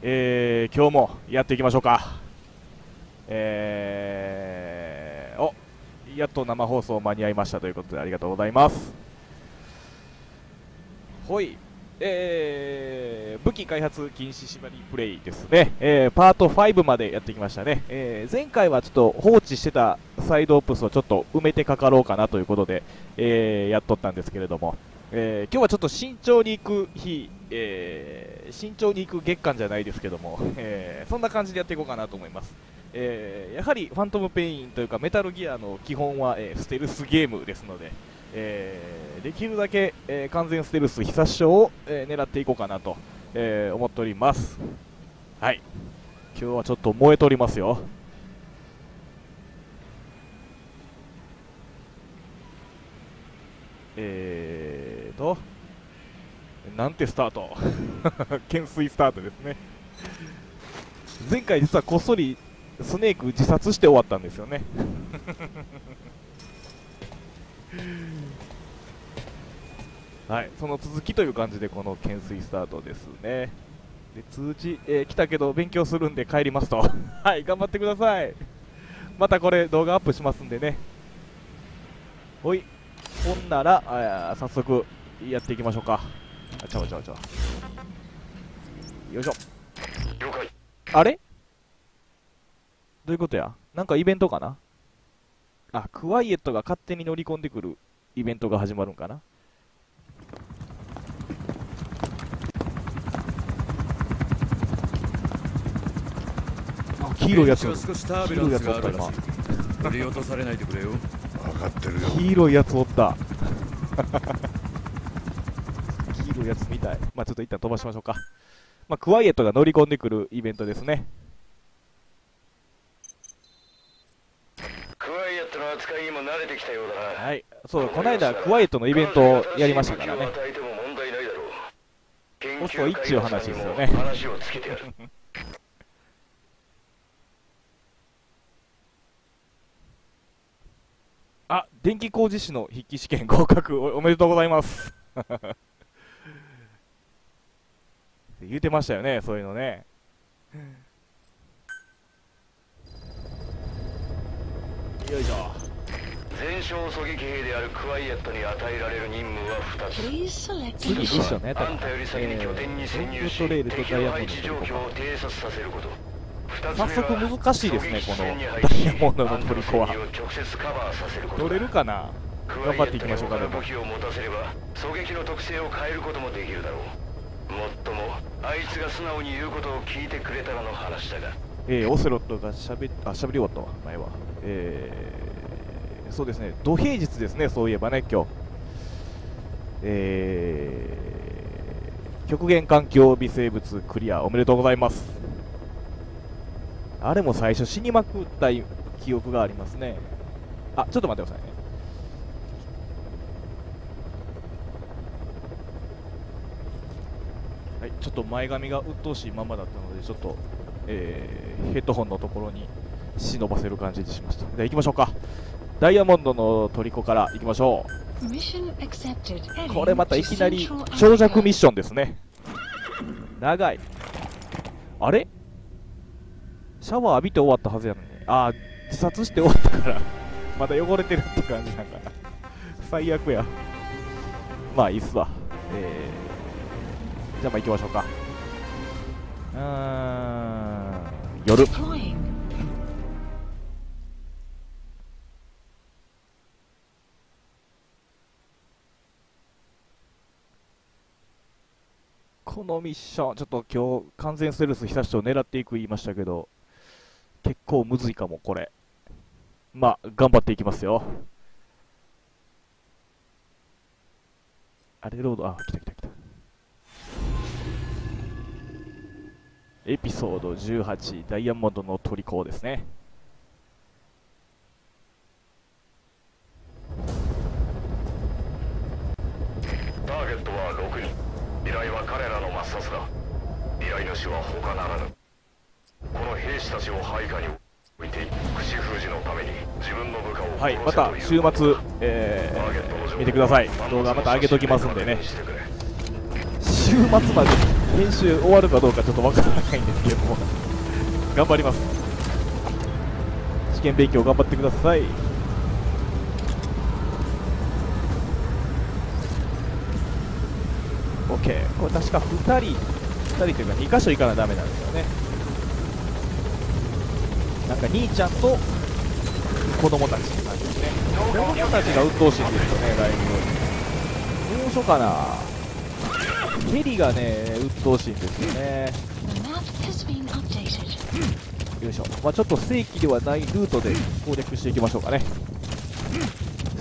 えー、今日もやっていきましょうか。えー、おやっと生放送間に合いましたということでありがとうございます。ほい。えー、武器開発禁止縛りプレイですね、えー、パート5までやってきましたね、えー、前回はちょっと放置してたサイドオプスをちょっと埋めてかかろうかなということで、えー、やっとったんですけれども、えー、今日はちょっと慎重に行く日、えー、慎重に行く月間じゃないですけども、えー、そんな感じでやっていこうかなと思います、えー、やはりファントムペインというかメタルギアの基本は、えー、ステルスゲームですので、えー、できるだけ、えー、完全ステルス必殺賞を、えー、狙っていこうかなと、えー、思っております。はい。今日はちょっと燃えておりますよ。えーとなんてスタート。懸垂スタートですね。前回実はこっそりスネーク自殺して終わったんですよね。はいその続きという感じでこの懸垂スタートですね。で通知、えー、来たけど勉強するんで帰りますと。はい頑張ってください。またこれ動画アップしますんでね。ほいほんなら早速やっていきましょうか。あちゃうちゃうちゃうよいしょあれ？どういうことや？なんかイベントかな？あ、クワイエットが勝手に乗り込んでくるイベントが始まるんかな？あ、黄色いやつ。黄色いやつおった今。振り落とされないでくれよ。分かってるよ。黄色いやつおった。やつみたい。まあちょっと一旦飛ばしましょうか。まあクワイエットが乗り込んでくるイベントですね。扱いにも慣れてきたようだなはいそうこの間クワイエットのイベントをやりましたからねコスト1いう話ですよねあ電気工事士の筆記試験合格おめでとうございます 言うてましたよねそういうのね。よいしょ。全勝狙撃兵であるクワイエットに与えられる任務は2つ。次ミッションねあんたより先に拠点に潜入し、えー、敵の配置状況を偵察させること早速難しいですねこのダイヤモンドのトリコは取れるかな頑張っていきましょうかね武器を持たせれば狙撃の特性を変えることもできるだろうもっともあいつが素直に言うことを聞いてくれたらの話だがえー、オセロットがしゃべあしゃべり終わった前はえーそうですね、土平日ですね、そういえばね、今日。えー、極限環境微生物クリアおめでとうございます。あれも最初死にまくった記憶がありますね。あ、ちょっと待ってくださいね。はい、ちょっと前髪が鬱陶しいままだったので、ちょっと、えー、ヘッドホンのところに忍ばせる感じにしました。では行きましょうか。ダイヤモンドの虜から行きましょう。これまたいきなり長尺ミッションですね。長い。あれ？シャワー浴びて終わったはずやのに。ああ自殺して終わったから。まだ汚れてるって感じなんかな。最悪や。まあいいっすわ。えー、じゃあまあ行きましょうかうーん夜このミッション、ちょっと今日、完全ステルス久しを狙っていく言いましたけど、結構むずいかも、これ。まあ、頑張っていきますよ。あれ、ロード、あ、来た来た来た。エピソード18、ダイヤモンドの虜ですね。ターゲットは6人。依頼は彼らの抹殺だ。依頼主は他ならぬ。この兵士たちを配下に置いて串封じのために自分の部下をはいまた週末、えー、見てください。動画また上げときますんでね。週末まで編集終わるかどうかちょっとわからないんですけども頑張ります試験勉強頑張ってください OK これ確か2人2人というか2箇所行かなダメなんですよねなんか兄ちゃんと子供たちって感じですね子供たちが鬱陶しいんですよねライブどうしようかなヘリがね鬱陶しいんですよね。よいしょ、まあ、ちょっと正規ではないルートで攻略していきましょうかね。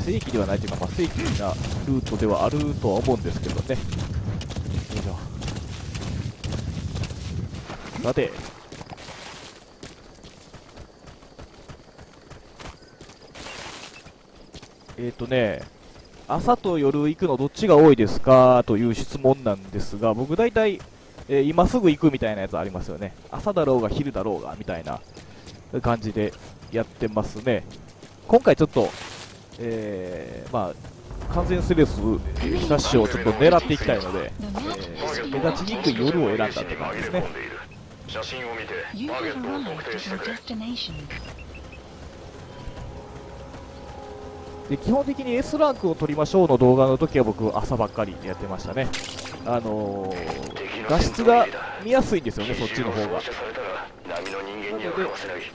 正規ではないというか、まあ、正規なルートではあるとは思うんですけどね。よいしょ。さて。えっ、ー、とね。朝と夜行くのどっちが多いですか？という質問なんですが僕大体えー今すぐ行くみたいなやつありますよね。朝だろうが昼だろうがみたいな感じでやってますね。今回ちょっと、えー、まあ、完全スレス、えー、フラッシュをちょっと狙っていきたいので、えー目立ちにくい夜を選んだって感じですね。写真を見て You ターゲットを特定してくれで基本的に S ランクを取りましょうの動画の時は僕朝ばっかりやってましたね。あのー、画質が見やすいんですよね、そっちの方が。なので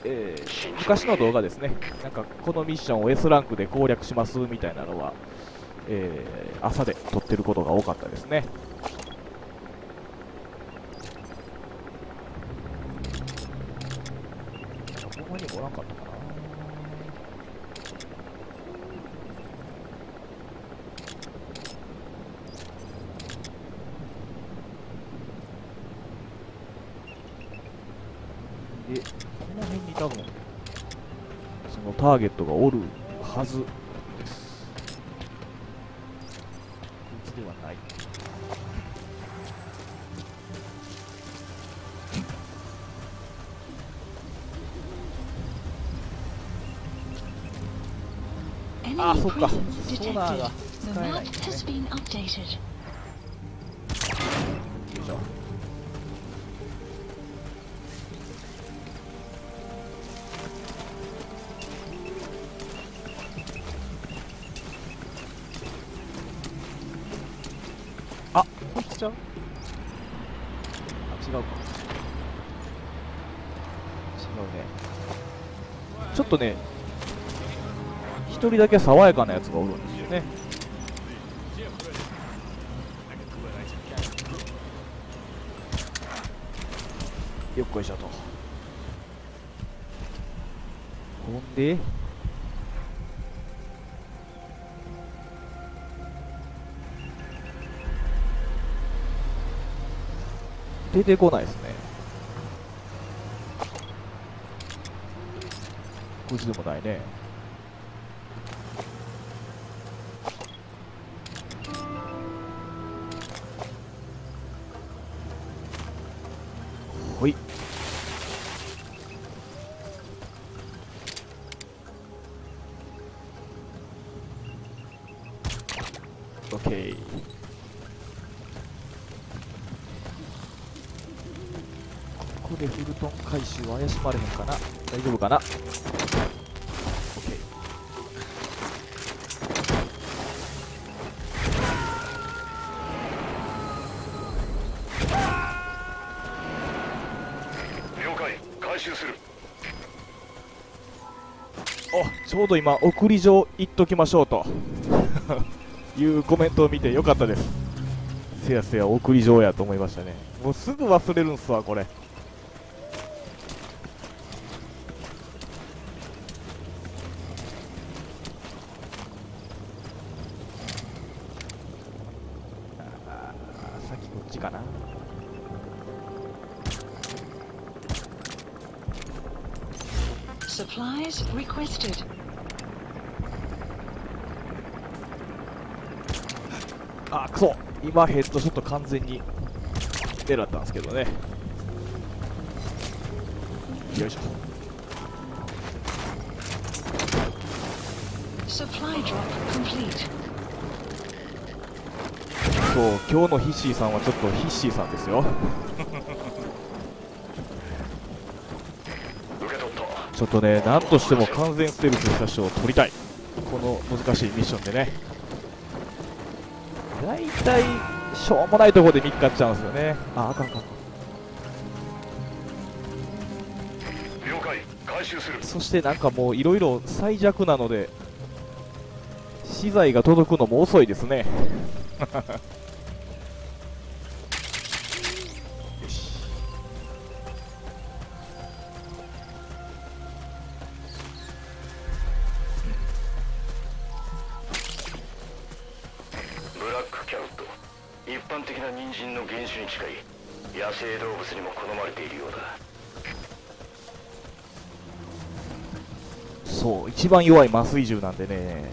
えー昔の動画ですね、なんかこのミッションを S ランクで攻略しますみたいなのは、えー朝で撮ってることが多かったですね。ほんまにもおらんかったかな。で、この辺に多分、そのターゲットがおるはずこいつではない。あ,そっかソナーがちゃう？あ、違うか。違うね。ちょっとね、一人だけ爽やかなやつがおるんですよね。よっこいしょと。ほんで、出てこないですね。こいつでもないね。回収は怪しまれへんかな？大丈夫かな？オッケー。了解。回収する。あちょうど今送り状行っときましょうと。いうコメントを見てよかったです。せやせや送り状やと思いましたね。もうすぐ忘れるんすわこれそ今ヘッドショット完全に狙ったんですけどね。よいしょ。Supply drop complete. そう今日のヒッシーさんはちょっとヒッシーさんですよ。ちょっとねなんとしても完全ステルスした人を取りたい。この難しいミッションでね。大体しょうもないところで見っかっちゃうんですよね。ああかんあかん了解。回収する。そしてなんかもういろいろ最弱なので資材が届くのも遅いですね 番弱い麻酔銃なんでね。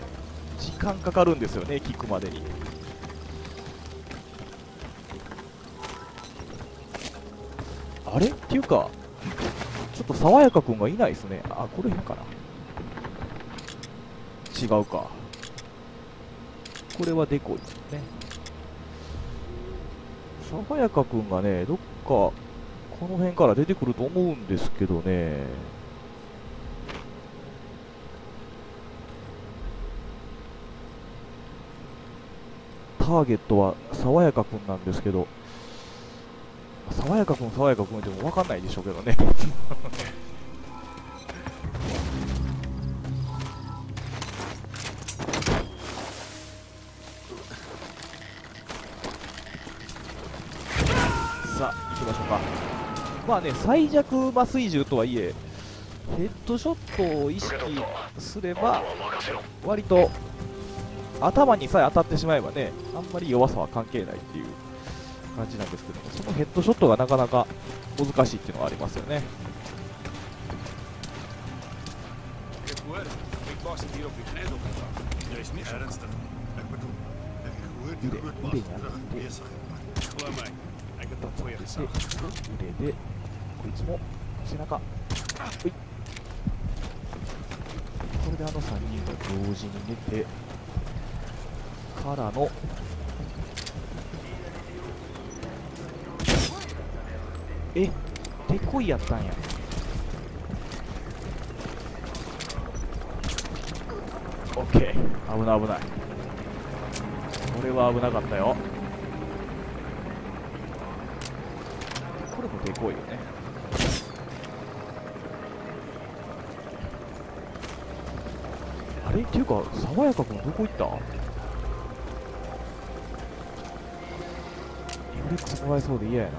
時間かかるんですよね効くまでに。あれ？っていうかちょっと爽やかくんがいないですね。あこれへんかな。違うか。これはデコイですね。爽やかくんがねどっかこの辺から出てくると思うんですけどね。ーゲットは爽やかくんなんですけど爽やかくん爽やかくんっても分かんないでしょうけどね。さあ行きましょうか。まあね最弱麻酔銃とはいえヘッドショットを意識すれば割と頭にさえ当たってしまえばね、あんまり弱さは関係ないっていう感じなんですけども、そのヘッドショットがなかなか難しいっていうのはありますよね。腕腕腕でこいつも背中いこれであの3人が同時に寝てからの。えデコイやったんや。オッケー危ない危ない。これは危なかったよ。これもデコイよね。あれ？っていうか爽やかくんどこ行った？エブレックスかわいそうで嫌やな。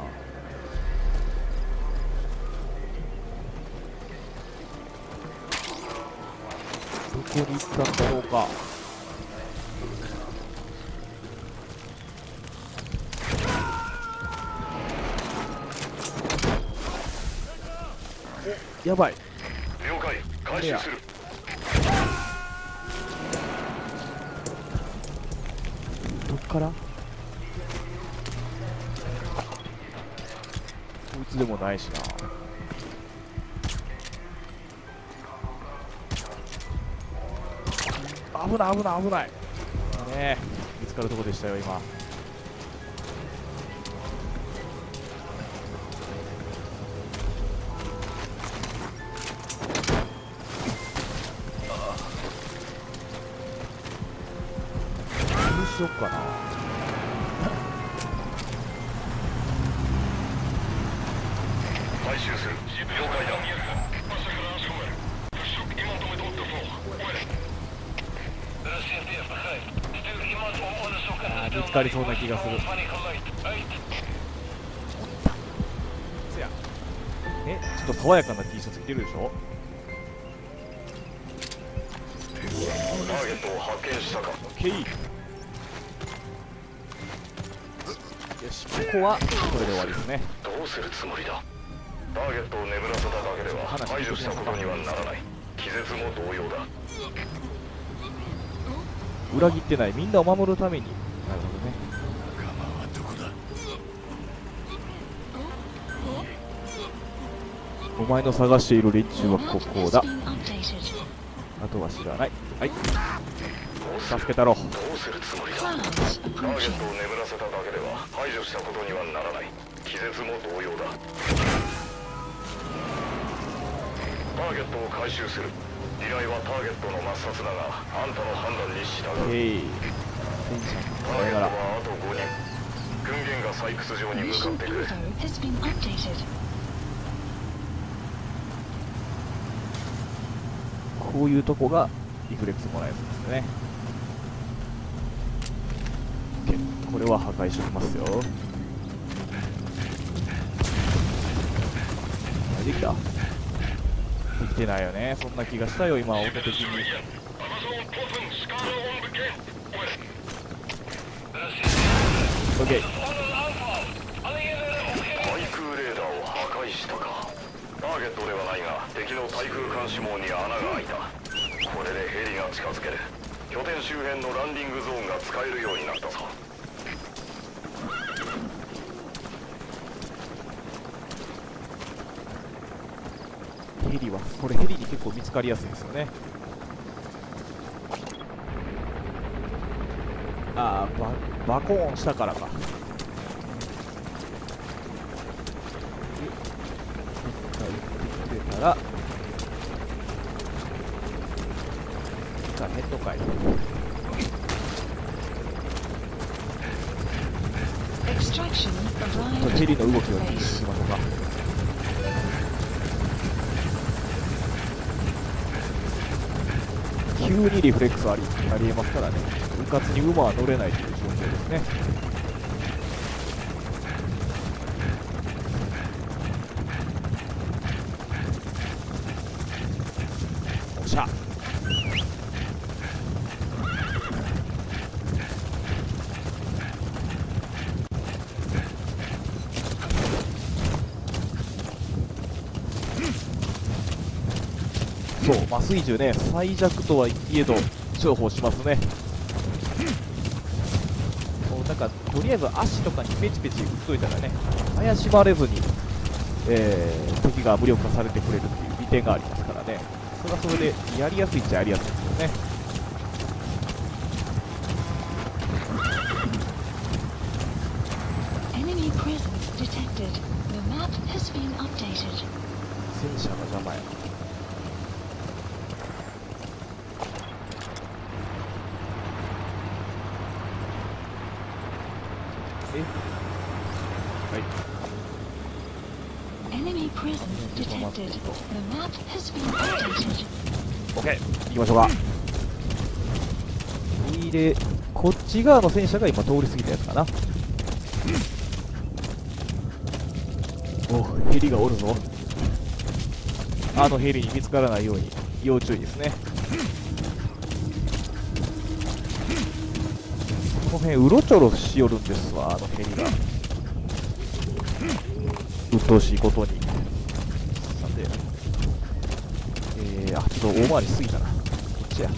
どこに行ったんだろうか。おやばい。了解。回収する。どっから？でもないしな。危ない危ない危ない。ね見つかるとこでしたよ今。どうしよっかな回収する了解だあー見つかりそうな気がする。えちょっと爽やかな T シャツ着てるでしょ？ターゲットを発見したか OK よしここはこれで終わりですね。どうするつもりだ？ターゲットを眠らせただけでは排除したことにはならない。気絶も同様だ。裏切ってない。みんなを守るために前の探している連中はここだ.あとは知らない。はい。助けたろ。どうするつもりだターゲッ.トを眠らせただけでは排除したことにはならない。気絶も同様だ。ターゲットを回収する。依頼はターゲットの抹殺だがあんたの判断にターゲットはあと5人。軍源が採掘場に向かってくれ info has been updated. こういうとこがリフレックスもらえるんですね。これは破壊しておきますよ。あできた。できてないよね。そんな気がしたよ今音的に。OK 対空レーダーを破壊したかターゲットではないが敵の対空監視網に穴が開いた。これでヘリが近づける。拠点周辺のランディングゾーンが使えるようになったぞ。ヘリはこれヘリに結構見つかりやすいですよね。ああババコーンしたからか。ってくれたら行かい。Extraction ちょっ arrived とヘリの動きを聞いてしょうか急にリフレックスありありえますからね。うかつに馬は乗れないという状況ですねおっしゃそう麻酔銃ね最弱とはいえど重宝しますね。もうなんかとりあえず足とかにペチペチ打っといたらね怪しまれずに、えー敵が無力化されてくれるっていう利点がありますからね。それはそれでやりやすいっちゃやりやすいですよね Enemy presence detected. The map has been updated. 戦車が邪魔やなえはい Enemy presence detected. The map has been updated. OK 行きましょうかいで側の戦車が今通り過ぎたやつかな。おヘリがおるぞ。あのヘリに見つからないように要注意ですね。この辺うろちょろしよるんですわあのヘリが。鬱陶しいことに。さてえー、あちょっと大回りしすぎたな。こっちや。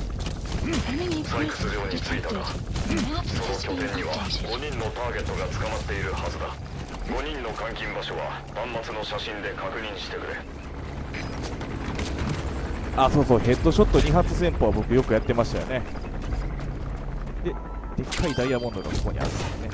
採掘場に着いた.かその拠点には5人のターゲットが捕まっているはずだ。5人の監禁場所は端末の写真で確認してくれ。あそうそうヘッドショット2発戦法は僕よくやってましたよね。ででっかいダイヤモンドがここにあるんですね。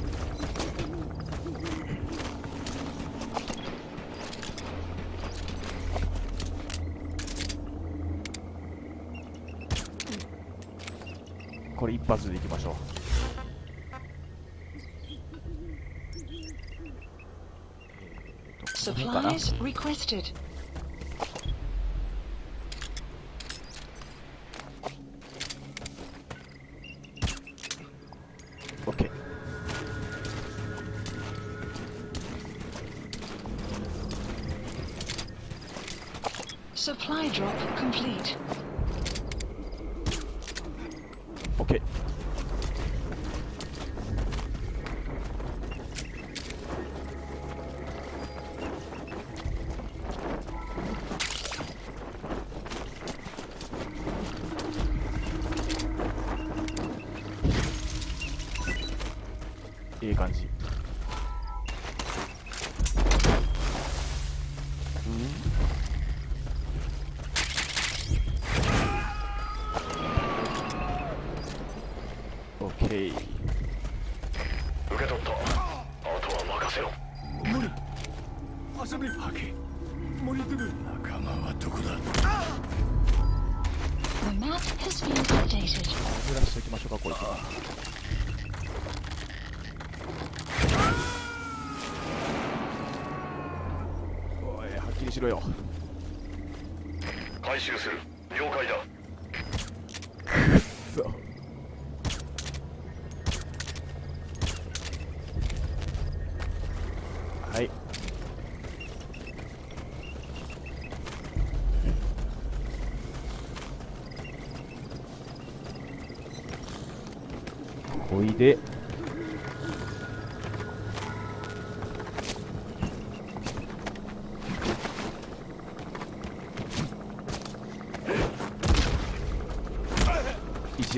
これ一発でいきましょう。Supplies requested.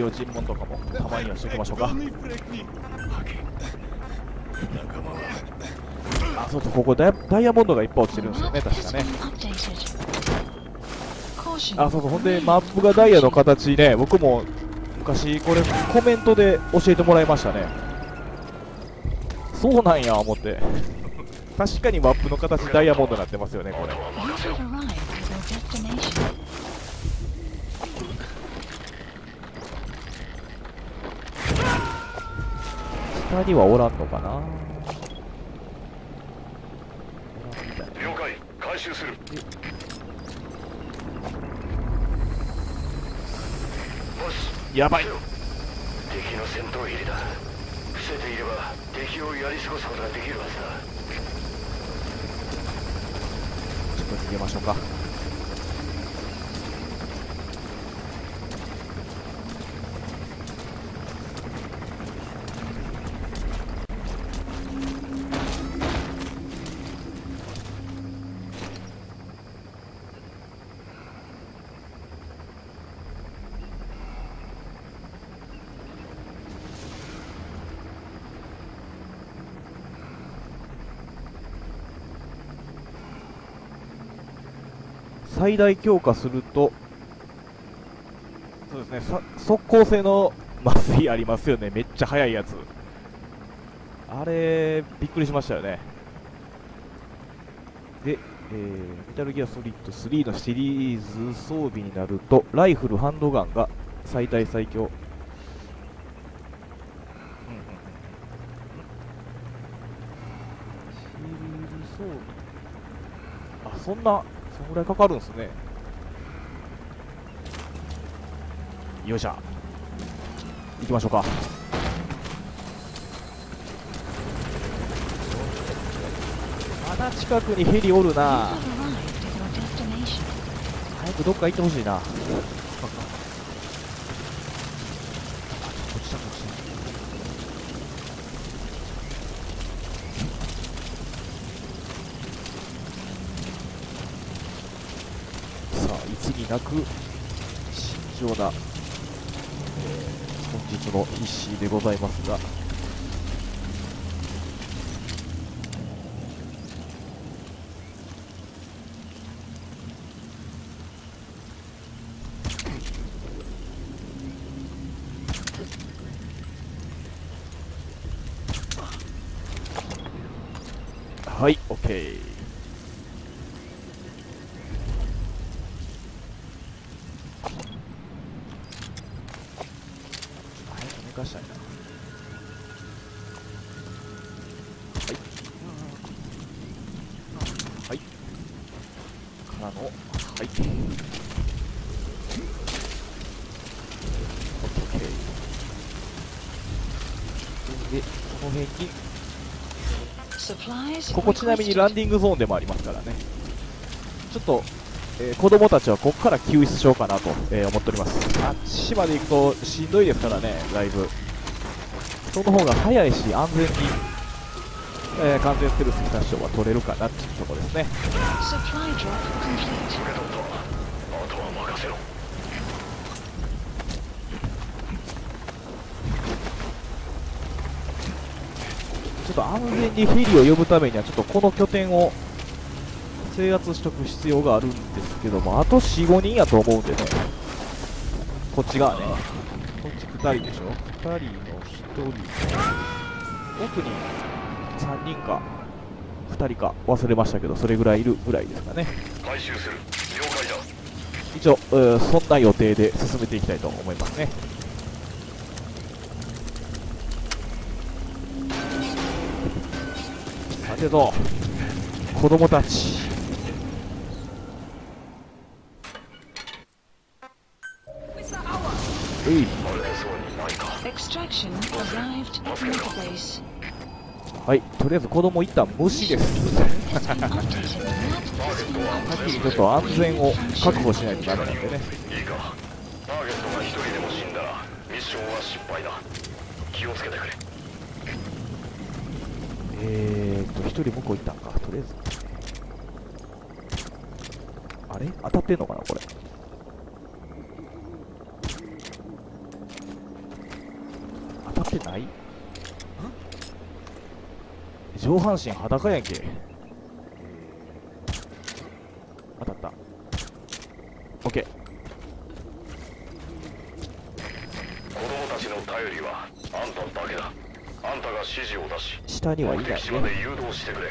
一応尋問とかもたまにはしておきましょうか。あそうそうここダイヤモンドがいっぱい落ちてるんですよね確かね.あそうそうほんでマップがダイヤの形ね僕も昔これコメントで教えてもらいましたね。そうなんや思って。確かにマップの形ダイヤモンドになってますよねこれ下にはおらんのかな？了解。回収する。やばい。敵の戦闘入りだ。伏せていれば敵をやり過ごすことができるはずだ。ちょっと逃げましょうか最大強化するとそうですね速攻性の麻酔ありますよね。めっちゃ速いやつ。あれびっくりしましたよね。で、えーメタルギアソリッド3のシリーズ装備になるとライフルハンドガンが最大最強。シリーズ装備。あそんなそんぐらいかかるんすね。よいしょ。行きましょうか。まだ近くにヘリおるな。早くどっか行ってほしいなこっちだこっちださあいつになく慎重な、本日の必死でございますが。ここちなみにランディングゾーンでもありますからね。ちょっと、えー子供たちはここから救出しようかなと、えー思っております。あっちまで行くとしんどいですからねだいぶ。その方が早いし安全に、えー完全ステルスに多少は取れるかなっていうところですね Supply drop complete. 受け取っと安全にヘリを呼ぶためにはちょっとこの拠点を制圧しておく必要があるんですけどもあと45人やと思うんでね。こっち側ね。こっち2人でしょ？人の1人奥に3人か。2人か。忘れましたけどそれぐらいいるぐらいですかね。回収する。了解だ。一応、えーそんな予定で進めていきたいと思いますねさてと子供たち.はいとりあえず子供一旦無視です。been 先に updated. ちょっと安全を確保しないとダメなんでね。いいかターゲットが一人でも死んだらミッションは失敗だ。気をつけてくれえーっと、一人向こう行ったんか、とりあえず。あれ？当たってんのかな、これ。当たってない？上半身裸やんけ。当たった。オッケー。子供たちの頼りはあんただけだあんたが指示を出し下にはい目ない的地までね。誘導してくれ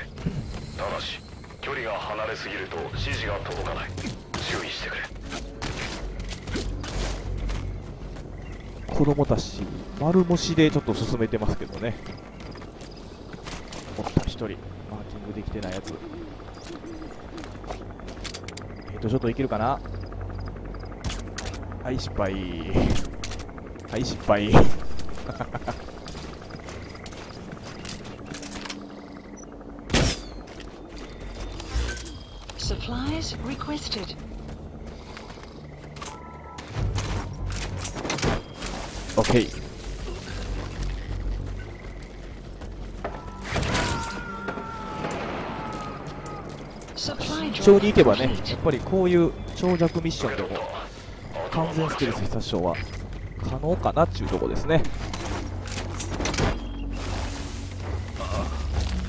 ただし距離が離れすぎると指示が届かない注意してくれ子供たち、丸虫でちょっと進めてますけどね。おった、一人。マーキングできてないやつ。えっ、と、ちょっといけるかな？はい、失敗。はい、失敗。Supplies requested. OK。一 Supply 緒 drop に行けばね.やっぱりこういう長尺ミッションでも完全ステルス殺傷は可能かなっていうところですね。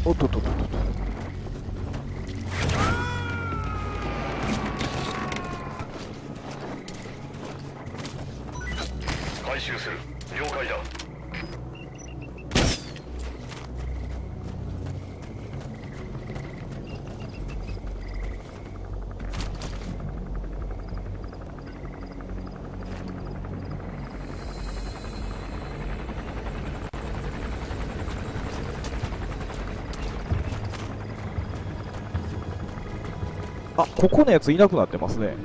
おっとっとっとっとここのやついなくなってますね。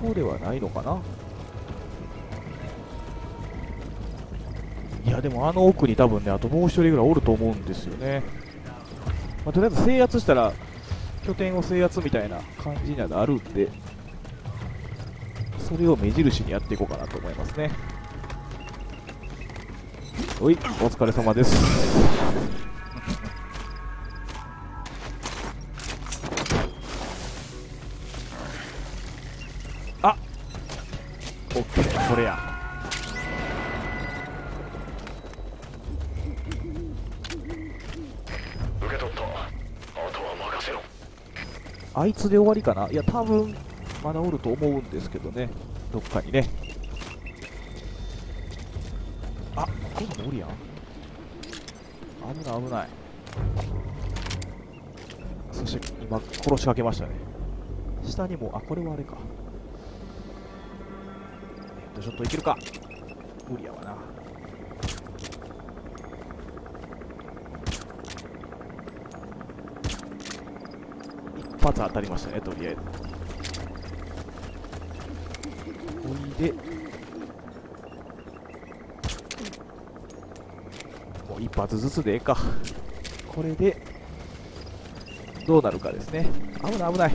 ここではないのかないや、でもあの奥に多分ね、あともう一人ぐらいおると思うんですよね。まあ、とりあえず制圧したら、拠点を制圧みたいな感じにはなるんで、それを目印にやっていこうかなと思いますね。おい、お疲れ様です。あいつで終わりかな？いや、多分まだおると思うんですけどね、どっかにね。あここにもおるやん。危ない、危ない。そして今、殺しかけましたね。下にも、あ、これはあれか。えっと、ちょっといけるか。無理やわな。発当たりましたね、とりあえず。おいで、もう一発ずつでええか。これで、どうなるかですね。危ない危ない。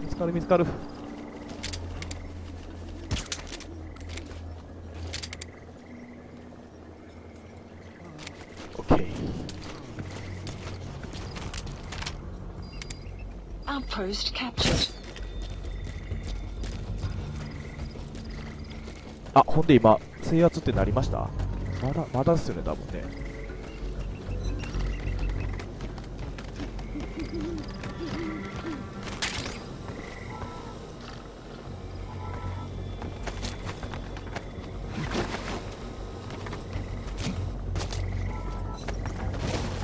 見つかる見つかる。Outpost captured. あ、ほんで今、制圧ってなりました？まだ、まだっすよね、多分ね。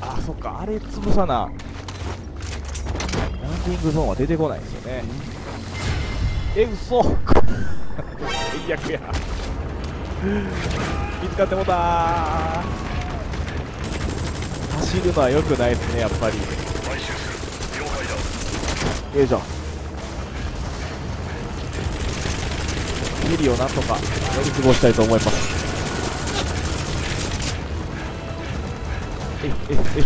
あ、そっか、あれ潰さな。ラングゾーンは出てこないですよね。え嘘。最悪や見つかってもた走るのは良くないですねやっぱり。よいしょ。ヘリをなんとかやり過ごしたいと思います。えええ。い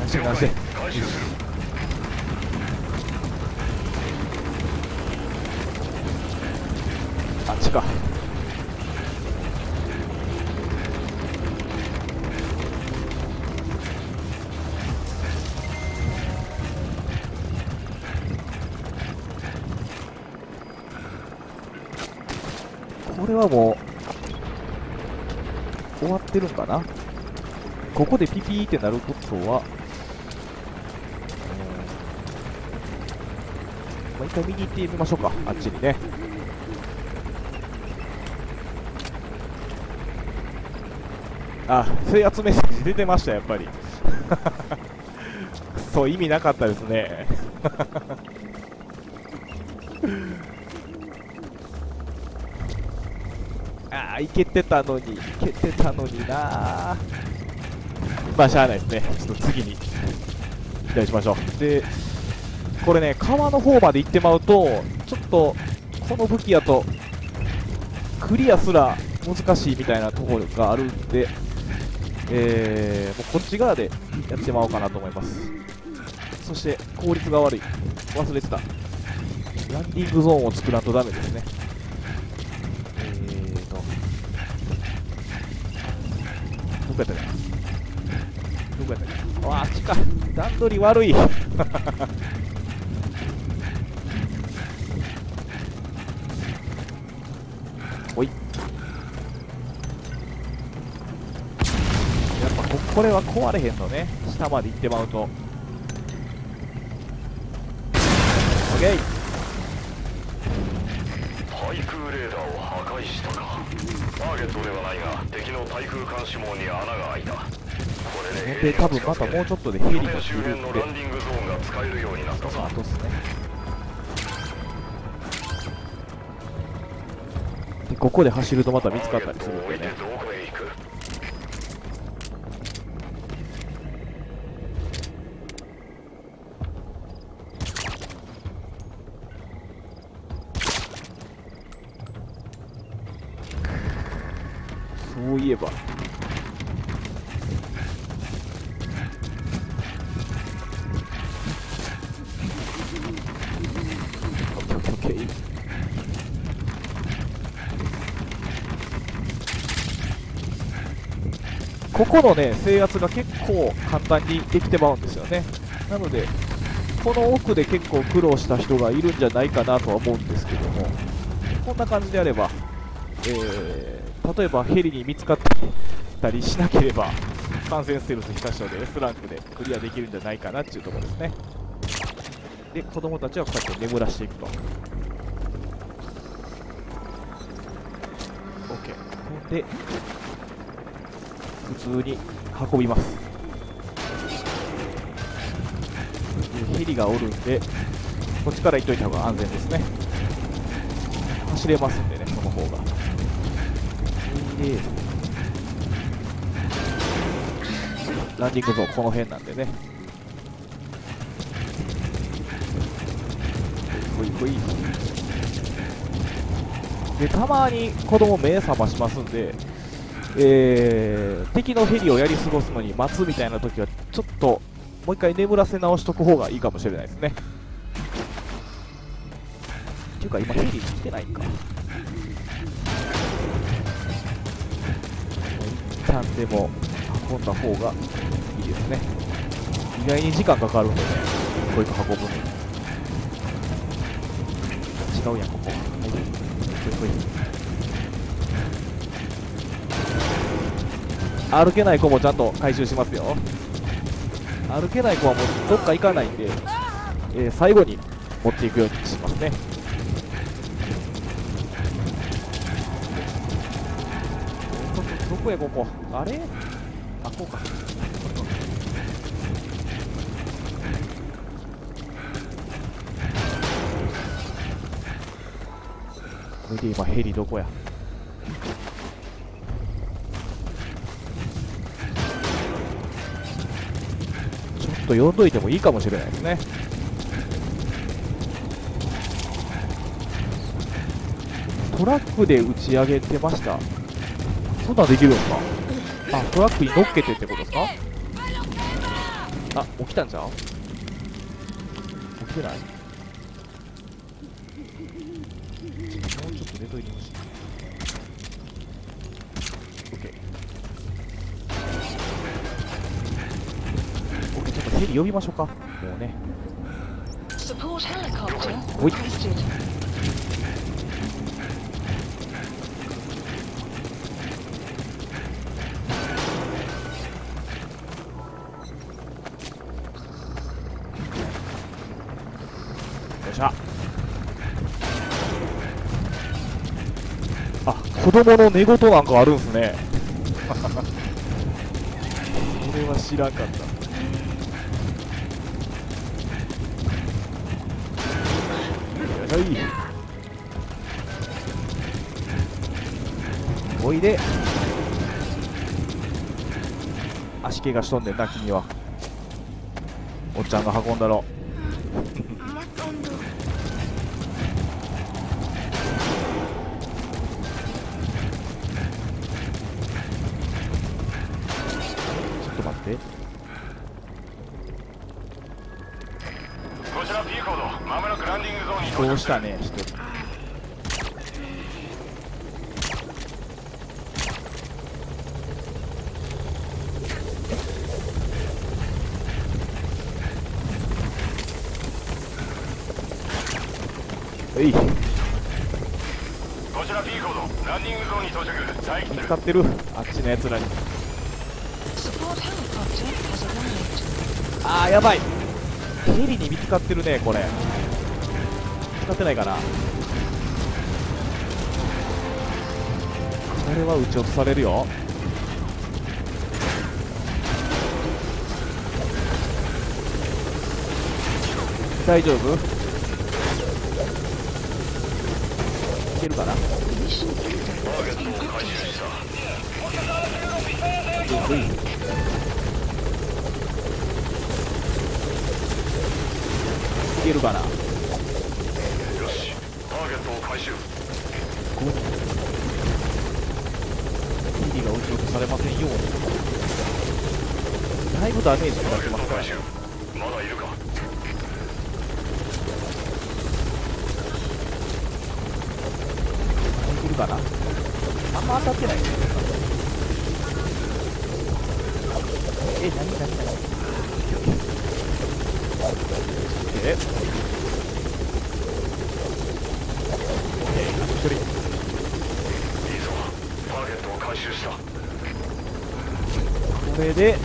何して何しかな？ここでピピーってなることは、うんまあ、一回見に行ってみましょうかあっちにねあ、制圧メッセージ出てました、やっぱり。そう、意味なかったですね。いけてたのに、いけてたのにな。まあ、しゃあないですね。ちょっと次に、期待しましょう。で、これね、川の方まで行ってまうと、ちょっと、この武器やと、クリアすら難しいみたいなところがあるんで、えー、もうこっち側でやってまおうかなと思います。そして効率が悪い。忘れてた。ランディングゾーンを作らんとダメですね。段取り悪い。おい。やっぱここれは壊れへんのね。下まで行ってまうと。OK 対空レーダーを破壊したか。ターゲットではないが敵の対空監視網に穴でで多分またもうちょっとでヘリが拠点周来るんで辺のランディングゾーンが使えるようになった。そのさ後っすね。でここで走るとまた見つかったりするんでねここのね制圧が結構簡単にできてまうんですよね。なのでこの奥で結構苦労した人がいるんじゃないかなとは思うんですけどもこんな感じであれば、えー例えばヘリに見つかったりしなければ感染ステルスした人で S ランクでクリアできるんじゃないかなっていうところですね。で子供たちはこうやって眠らしていくと。OK で普通に運びます。でヘリがおるんでこっちから行っといた方が安全ですね。走れますんでねその方が。でランディングゾーンこの辺なんでね。ほいほい。でたまに子供目覚ましますんでえー、敵のヘリをやり過ごすのに待つみたいな時はちょっともう一回眠らせ直しとく方がいいかもしれないですね。っていうか今ヘリ来てないか。一旦でも運んだ方がいいですね。意外に時間かかるんでね一個一個運ぶの。に違うやんここ。歩けない子もちゃんと回収しますよ。歩けない子はもうどっか行かないんで、えー、最後に持っていくようにしますね。どこへここ？あれ？あこうか。これで今ヘリどこや？と呼んどいてもいいかもしれないですね。トラックで打ち上げてました。そんなんできるんですか？あトラックに乗っけてってことですか？あ起きたんじゃん起きてない？呼びましょうか。もうね。しゃ。あ子供の寝言なんかあるんすね。それは知らんかったいで。足怪我しとんねんな君は。おっちゃんが運んだろ。見つかってる。あっちのやつらに。Support helicopter has arrived. あやばい。ヘリに見つかってるねこれ。見つかってないかな。これは撃ち落とされるよ。大丈夫？いけるかな？Mission index has been updated. ういけるかな？よしターゲットを回収ここにヘリが撃ち落とされませんように。だいぶダメージターゲッかかってますから。まだいるかかな。あんま当たってない。え、なになになにえ？一人。いいぞターゲットを回収した。これで。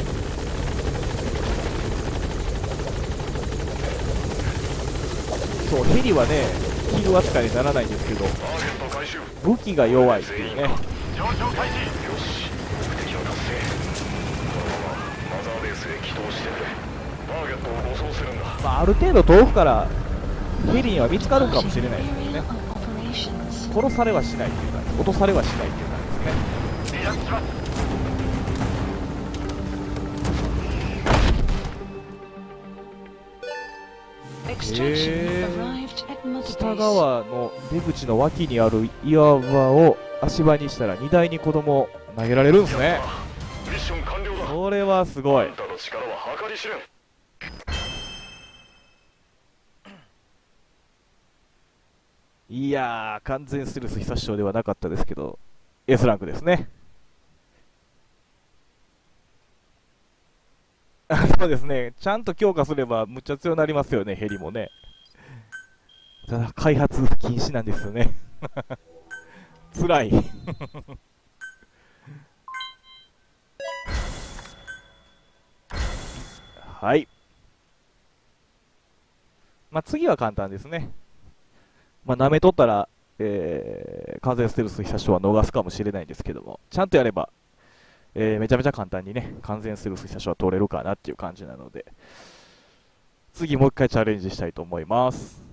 そうヘリはねヒール扱いにならないんですけどターゲット回収武器が弱いっていうね。上昇開始よし。目的を達成このままマザーベースへ起動してくれターゲットを護送するんだまあ、ある程度遠くからヘリには見つかるかもしれないですけど Area ね.殺されはしないっていうか落とされはしないっていう感じですね。離 Mother 北 Base. 側の出口の脇にある岩場を足場にしたら荷台に子供を投げられるんですね。これはすごい。いやー完全ステルス久しぶりではなかったですけど S ランクですね。そうですね。ちゃんと強化すればむっちゃ強くなりますよねヘリもね。ただ開発禁止なんですよね。辛い。はい。まあ次は簡単ですね。まあ、舐めとったら、えー、完全ステルス久しは逃すかもしれないんですけども、ちゃんとやれば、えーめちゃめちゃ簡単にね、完全ステルス久しは取れるかなっていう感じなので、次もう一回チャレンジしたいと思います。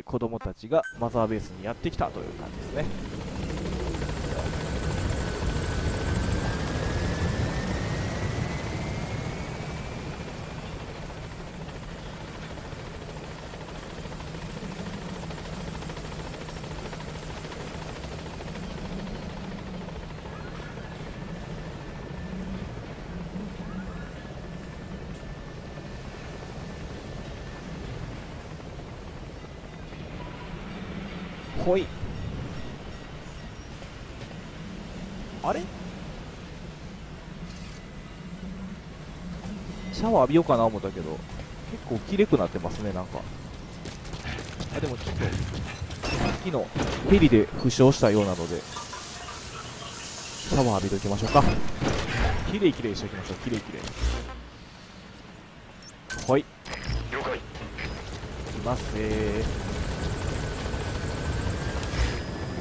子供たちがマザーベースにやってきたという感じですね。浴びようかな思ったけど結構きれくなってますねなんか。あでもちょっとさっきのヘリで負傷したようなのでシャワー浴びときましょうか。きれいきれいしておきましょうきれいきれいはい。了解。いますえ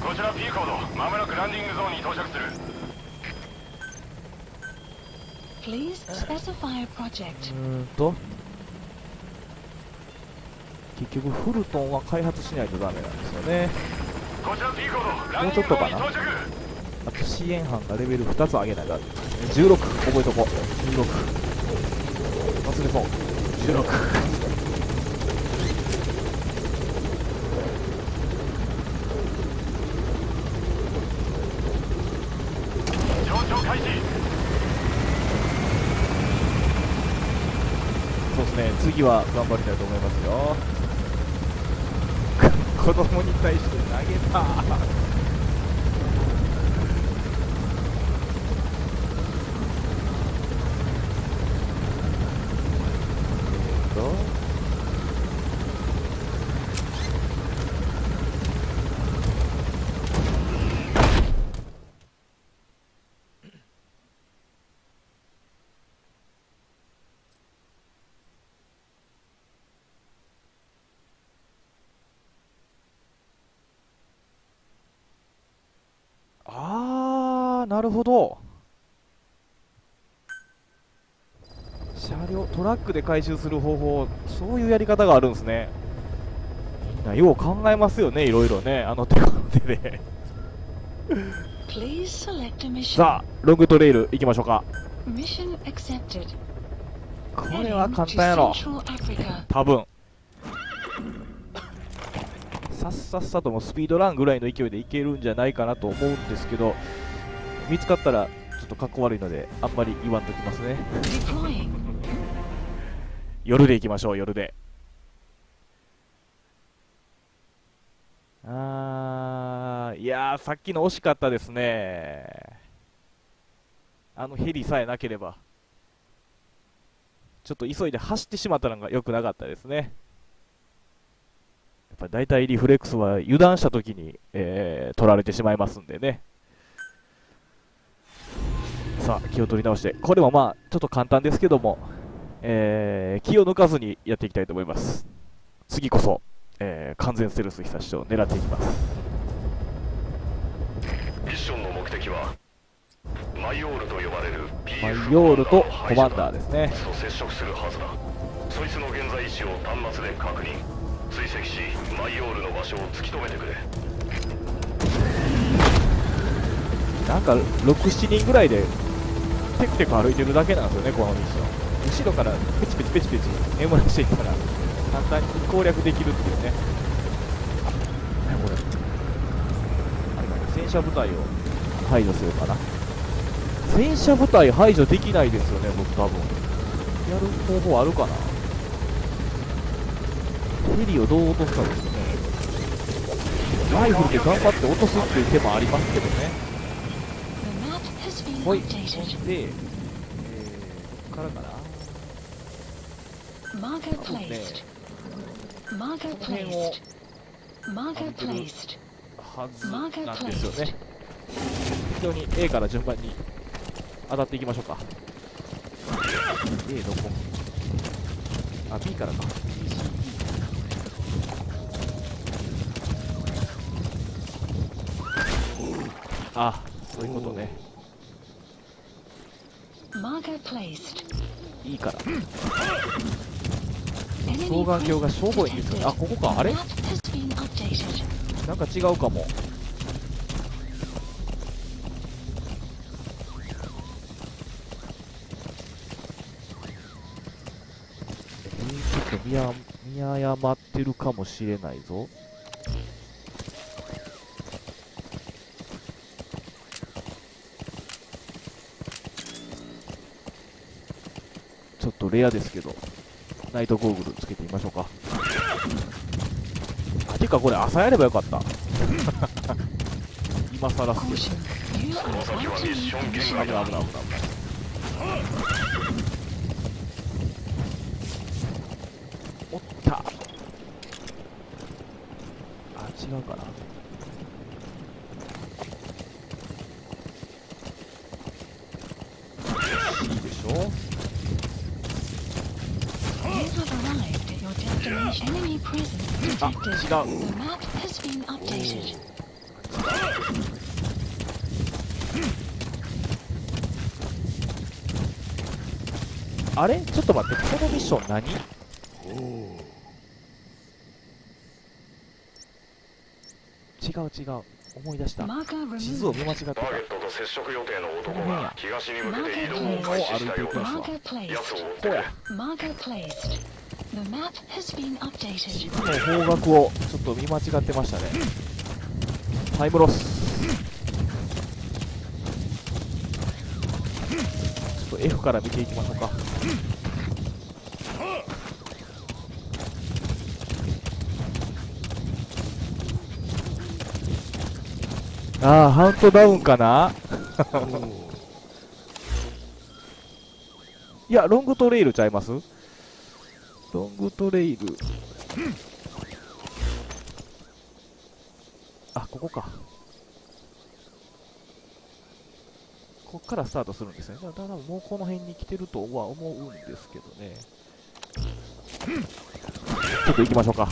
こちら P コードまもなくランディングゾーンに到着する Please specify a project. ー、うーんと。結局フルトンは開発しないとダメなんですよね。もうちょっとかなあと支援班がレベル2つ上げないとダメ16覚えとこう16忘れそう16上昇開始そうですね次は頑張りたいと思いますよ。子供に対して投げたえーとあーなるほど車両トラックで回収する方法そういうやり方があるんですねみんなよう考えますよねいろいろねあの手この手で.さあロングトレイル行きましょうか.これは簡単やろ.多分さっさっさともスピードランぐらいの勢いでいけるんじゃないかなと思うんですけど見つかったらちょっとかっこ悪いのであんまり言わんときますね.夜で行きましょう夜で。あーいやーさっきの惜しかったですね。あのヘリさえなければ。ちょっと急いで走ってしまったのが良くなかったですね。やっぱ大体リフレックスは油断した時に、えー取られてしまいますんでねさあ気を取り直して。これもまあちょっと簡単ですけどもえー気を抜かずにやっていきたいと思います。次こそ、えー完全ステルス久しを狙っていきます。ミッションの目的はマイオールと呼ばれる PF マイヨールとコマンダーですね。と接触するはずだ。そいつの現在位置を端末で確認。追跡しマイオールの場所を突き止めてくれ。なんか67人ぐらいでテクテク歩いてるだけなんですよねこのミッション後ろからペチペチペチペチ眠らしていったら簡単に攻略できるっていうね。何これあれかな戦車部隊を排除するかな。戦車部隊排除できないですよね僕多分。やる方法あるかな。ヘリをどう落とすかですね。ライフルで頑張って落とすっていう手もありますけどね The map has been ほい。で、えー、こっからかなマーガープレイスマーガープレイスマーガープレイスはずなんですよね。非常に A から順番に当たっていきましょうか。A どこあ B からか。B あそういうことね、いいから。双眼鏡がしょぼいんですよねあここか。あ.れ？The map has been been updated. なんか違うかも。えー、ちょっと見や見誤ってるかもしれないぞちょっとレアですけどナイトゴーグルつけてみましょうか。あてかこれ朝やればよかった。今更っすけど危ない。危ない危ない危ないおったあ違うかな C でしょ You have arrived at your destination. Enemy presence Ah, detected. stop. The map has been updated. あれ？ちょっと待ってこのミッション何？違う違う思い出した。地図を.見間違ってた。ターゲットと接触予定の男が東に向けて移動を開始した。ようだ奴.を追って.地図の方角をちょっと見間違ってましたね。タイムロス。ちょっと F から見ていきましょうかああハウントダウンかな？いやロングトレイルちゃいます？ロングトレイル。うんここかこっからスタートするんですね。だから多分もうこの辺に来てるとは思うんですけどね。ちょっと行きましょうか。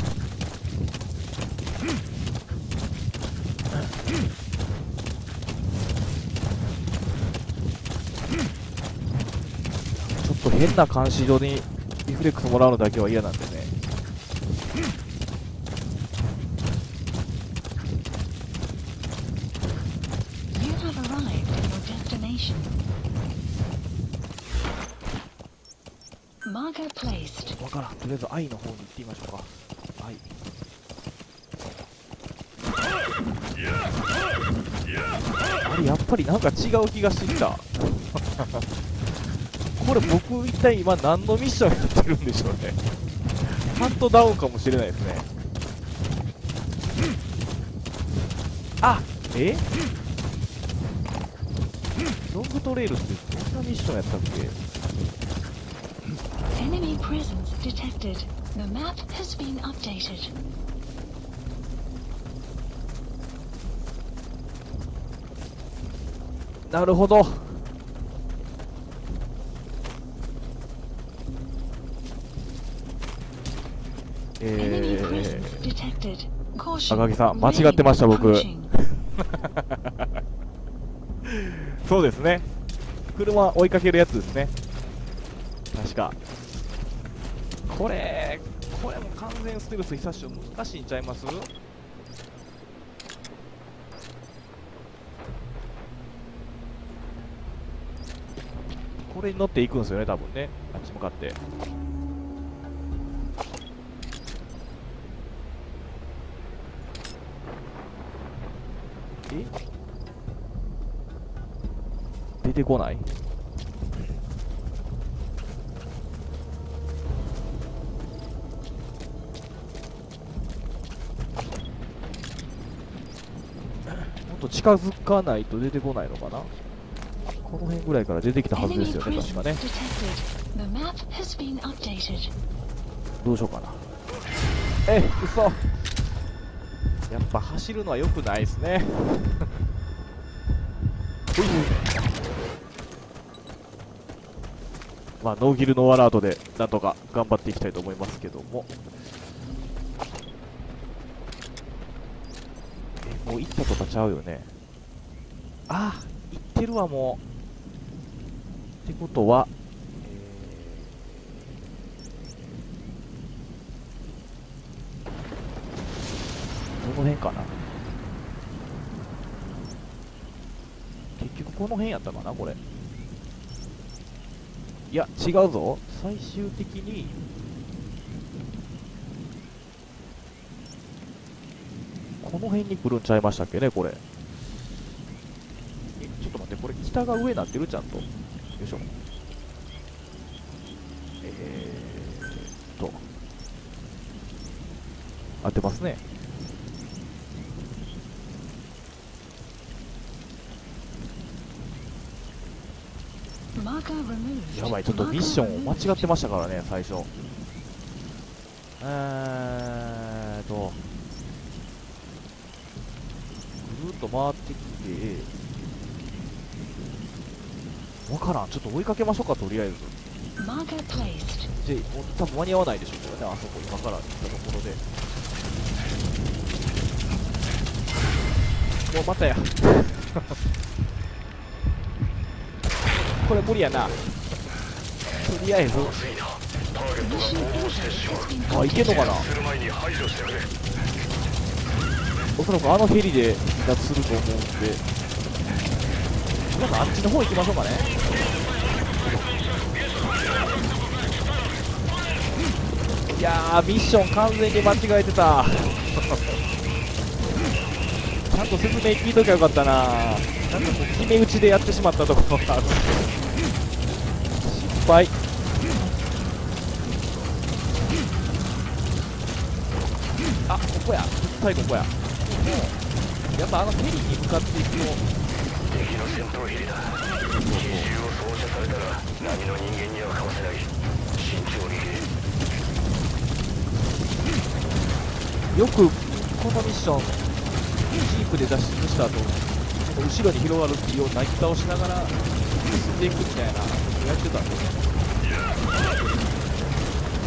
ちょっと変な監視所にリフレックスもらうのだけは嫌なんでね You have arrived at your destination. Marker placed. わからんとりあえず愛の方に行ってみましょうか。愛。あれやっぱりなんか違う気がしてきた。これ僕一体今何のミッションやってるんでしょうね。ハントダウンかもしれないですね。あえ？ロングトレイルってどんなミッションやったっけ？Enemy presence detected. The map has been updated. なるほどえー.赤木さん間違ってました僕.そうですね車追いかけるやつですね確かこれこれも完全ステルス久しぶり難しいんちゃいます？これに乗っていくんですよね多分ね。あっち向かって。え？出てこないもっと近づかないと出てこないのかな？この辺ぐらいから出てきたはずですよね確かね.どうしようかな。え嘘。やっぱ走るのは良くないですね。まあノーギルノーアラートでなんとか頑張っていきたいと思いますけどももう行ったとかちゃうよね。ああ行ってるわもう。ってことは、この辺かな？結局この辺やったかなこれ。いや違うぞ。最終的にこの辺に来るんちゃいましたっけねこれ。えちょっと待ってこれ北が上になってるちゃんと。よいしょ。えーっと。合ってますね.やばいちょっとミッションを間違ってましたからね最初。えーっとぐるっと回ってきて。わからん。ちょっと追いかけましょうかとりあえず。あもう多分間に合わないでしょうけどね。あそこ今から行ったところで。もうまたや。これ無理やな。とりあえず。あいけんのかな。おそらくあのヘリで離脱すると思うんで。皆さんあっちの方行きましょうかね。いやーミッション完全に間違えてた。ちゃんと説明聞いときゃよかったな。なんかこう決め打ちでやってしまったところがある失敗。あここや。絶対ここや。やっぱあのヘリに向かっていくの敵の戦闘ヘリだ奇襲を操作されたら波の人間にはかわせない慎重によくこのミッションジープで脱出した後後ろに広がる敵を泣き倒しながら進んでいくみたいな。ことやってたんで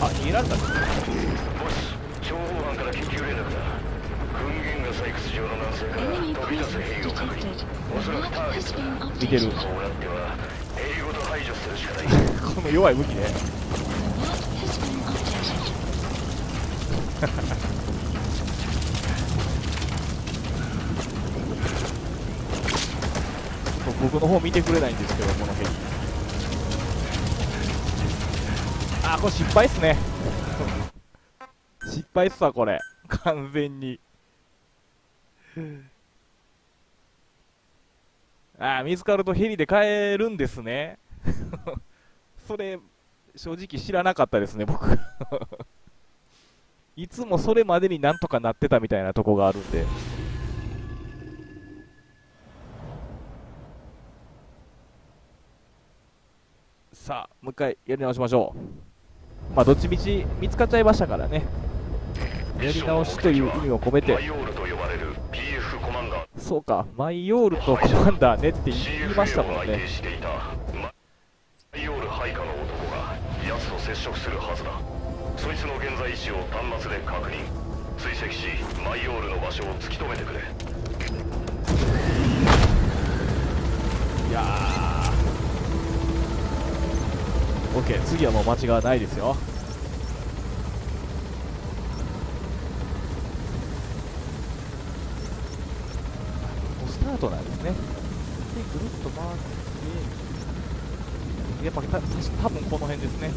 あ逃げられたんですねボス情報班から緊急連絡だ軍源が採掘場の南西から飛び出す presence ヘリを確認。detected. お The そらくターゲットだ見てる。この弱い武器ね。The map has been updated. 僕の方見てくれないんですけどこのヘリあこれ失敗っすね。失敗っすわこれ。完全に。あー見つかるとヘリで帰るんですね。それ正直知らなかったですね僕。いつもそれまでになんとかなってたみたいなとこがあるんで。さあもう一回やり直しましょう。まあどっちみち見つかっちゃいましたからね。やり直しという意味を込めて。そうかマイオールとコマンダーねって言いましたもんね。マイオール配下の男が奴と接触するはずだ。そいつの現在位置を端末で確認。追跡しマイオールの場所を突き止めてくれ。いやー。OK 次はもう間違いないですよもうスタートなんですね。でぐるっと回ってやっぱた多分この辺ですね。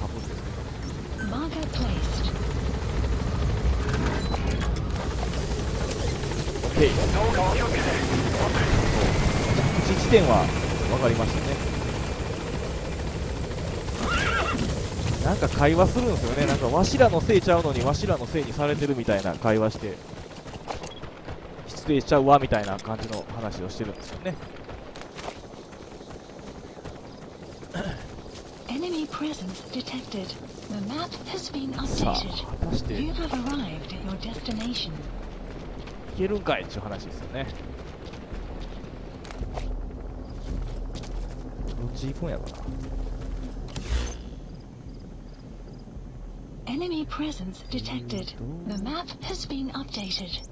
多分ですけど Marker placed. OK 位置地点は分かりましたね。なんか会話するんですよね。なんかわしらのせいちゃうのにわしらのせいにされてるみたいな会話して。失礼ちゃうわみたいな感じの話をしてるんですよね。さあ果たしていけるんかい？っていう話ですよね。どっち行くんやかな。Enemy presence. The map has been updated.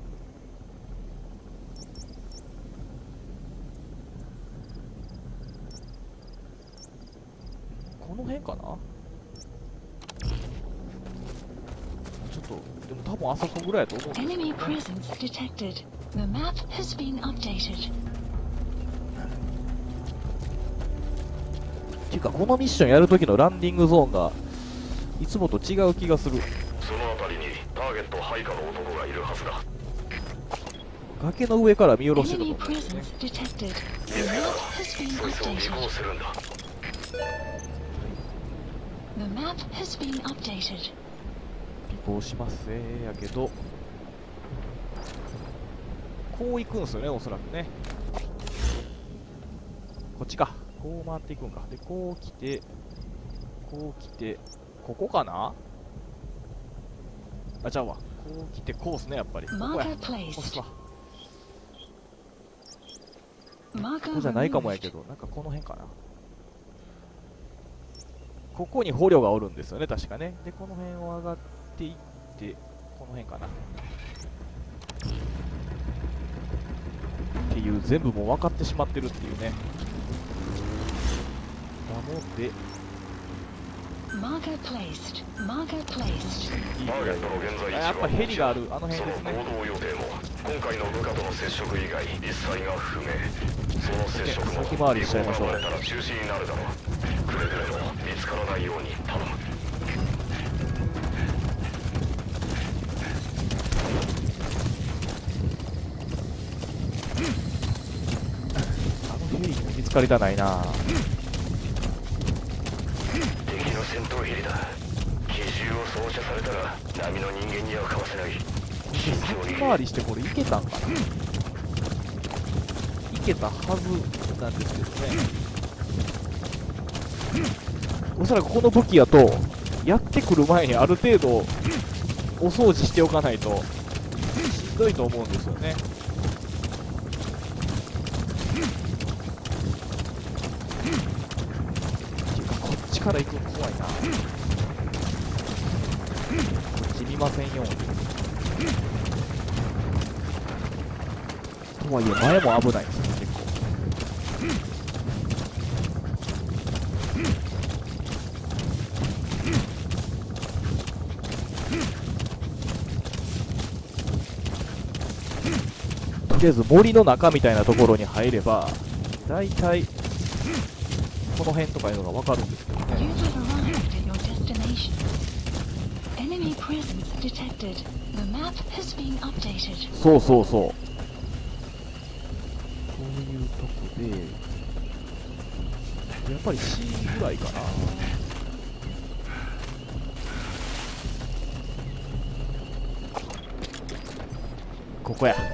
この辺かな？ちょっとでも多分あそこぐらいやと思うんですていうかこのミッションやるときのランディングゾーンがいつもと違う気がする。その辺りにターゲット配下の男がいるはずだ。崖の上から見下ろしてると思うんですね尾行しますぜやけど。こう行くんすよねおそらくね。こっちか。こう回っていくんか。でこう来てこう来て。ここかな？あちゃうわ。こう来てこうっすねやっぱり。ここや。ここっす.わここじゃないかもや.けどなんかこの辺かなここに捕虜がおるんですよね確かね。でこの辺を上がっていってこの辺かな。っていう全部もう分かってしまってるっていうね。なので Marker placed. Marker placed. いいターゲットの現在位置はあやっぱヘリがあるあの辺そのですね。行動予定も今回の部下との接触以外一切が不明。その接触も先回りしちゃいましょう。中止になるだろう。くれぐれも見つからないように頼む見つかりたないな。敵の戦闘ヘリだ奇襲を操作されたら波の人間にはかわせない。慎重に先回りしてこれいけたんかな。いけたはずなんですけどねおそらくこの武器やとやってくる前にある程度お掃除しておかないとしんどいと思うんですよね。っていうかこっちから行くの怖いな。こっち見ませんように。とはいえ前も危ない。ですねりあえず森の中みたいなところに入れば大体この辺とかいうのが分かるんですけどそうそうそう。こういうとこでやっぱり C ぐらいかな。ここや。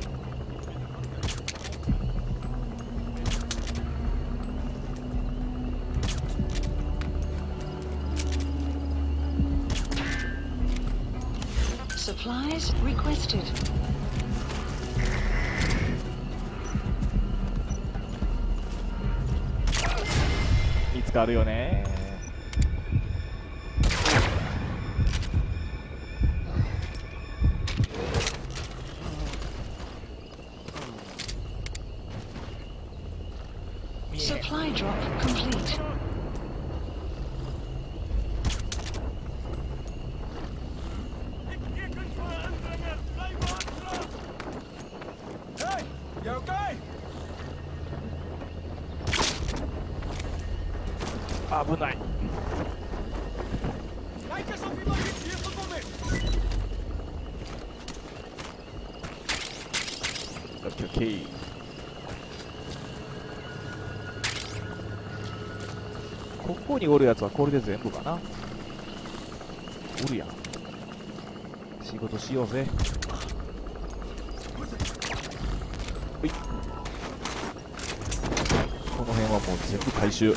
あるよね。オッケーオッケーここにおるやつはこれで全部かな。おるやん。仕事しようぜ。ほい。この辺はもう全部回収。で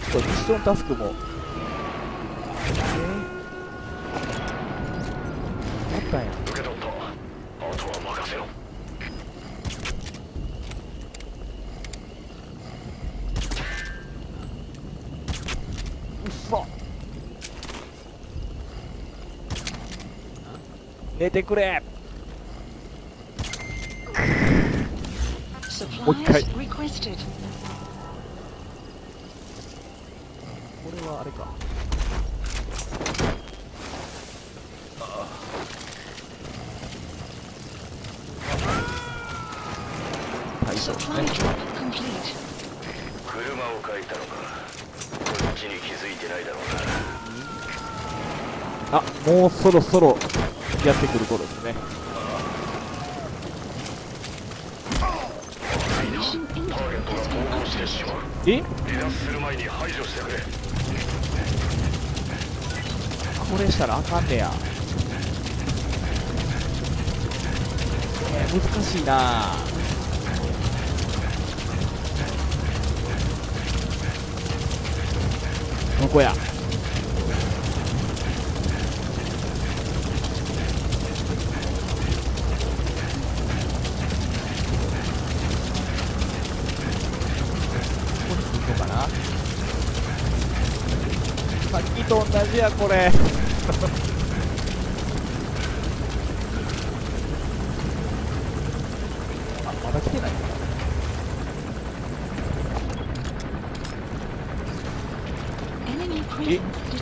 ちょっとミッションタスクも寝てくれ Supplies Okay. requested. これはあれか大将です Supply ね drop complete. 車を変えたのかこっちに気づいてないだろうなあもうそろそろやってくる頃ですね。え？離脱する前に排除してくれこれしたらあかんねや。えー、難しいな。どこやここに来るのかなさっきと同じやこれ。まだ来てない。え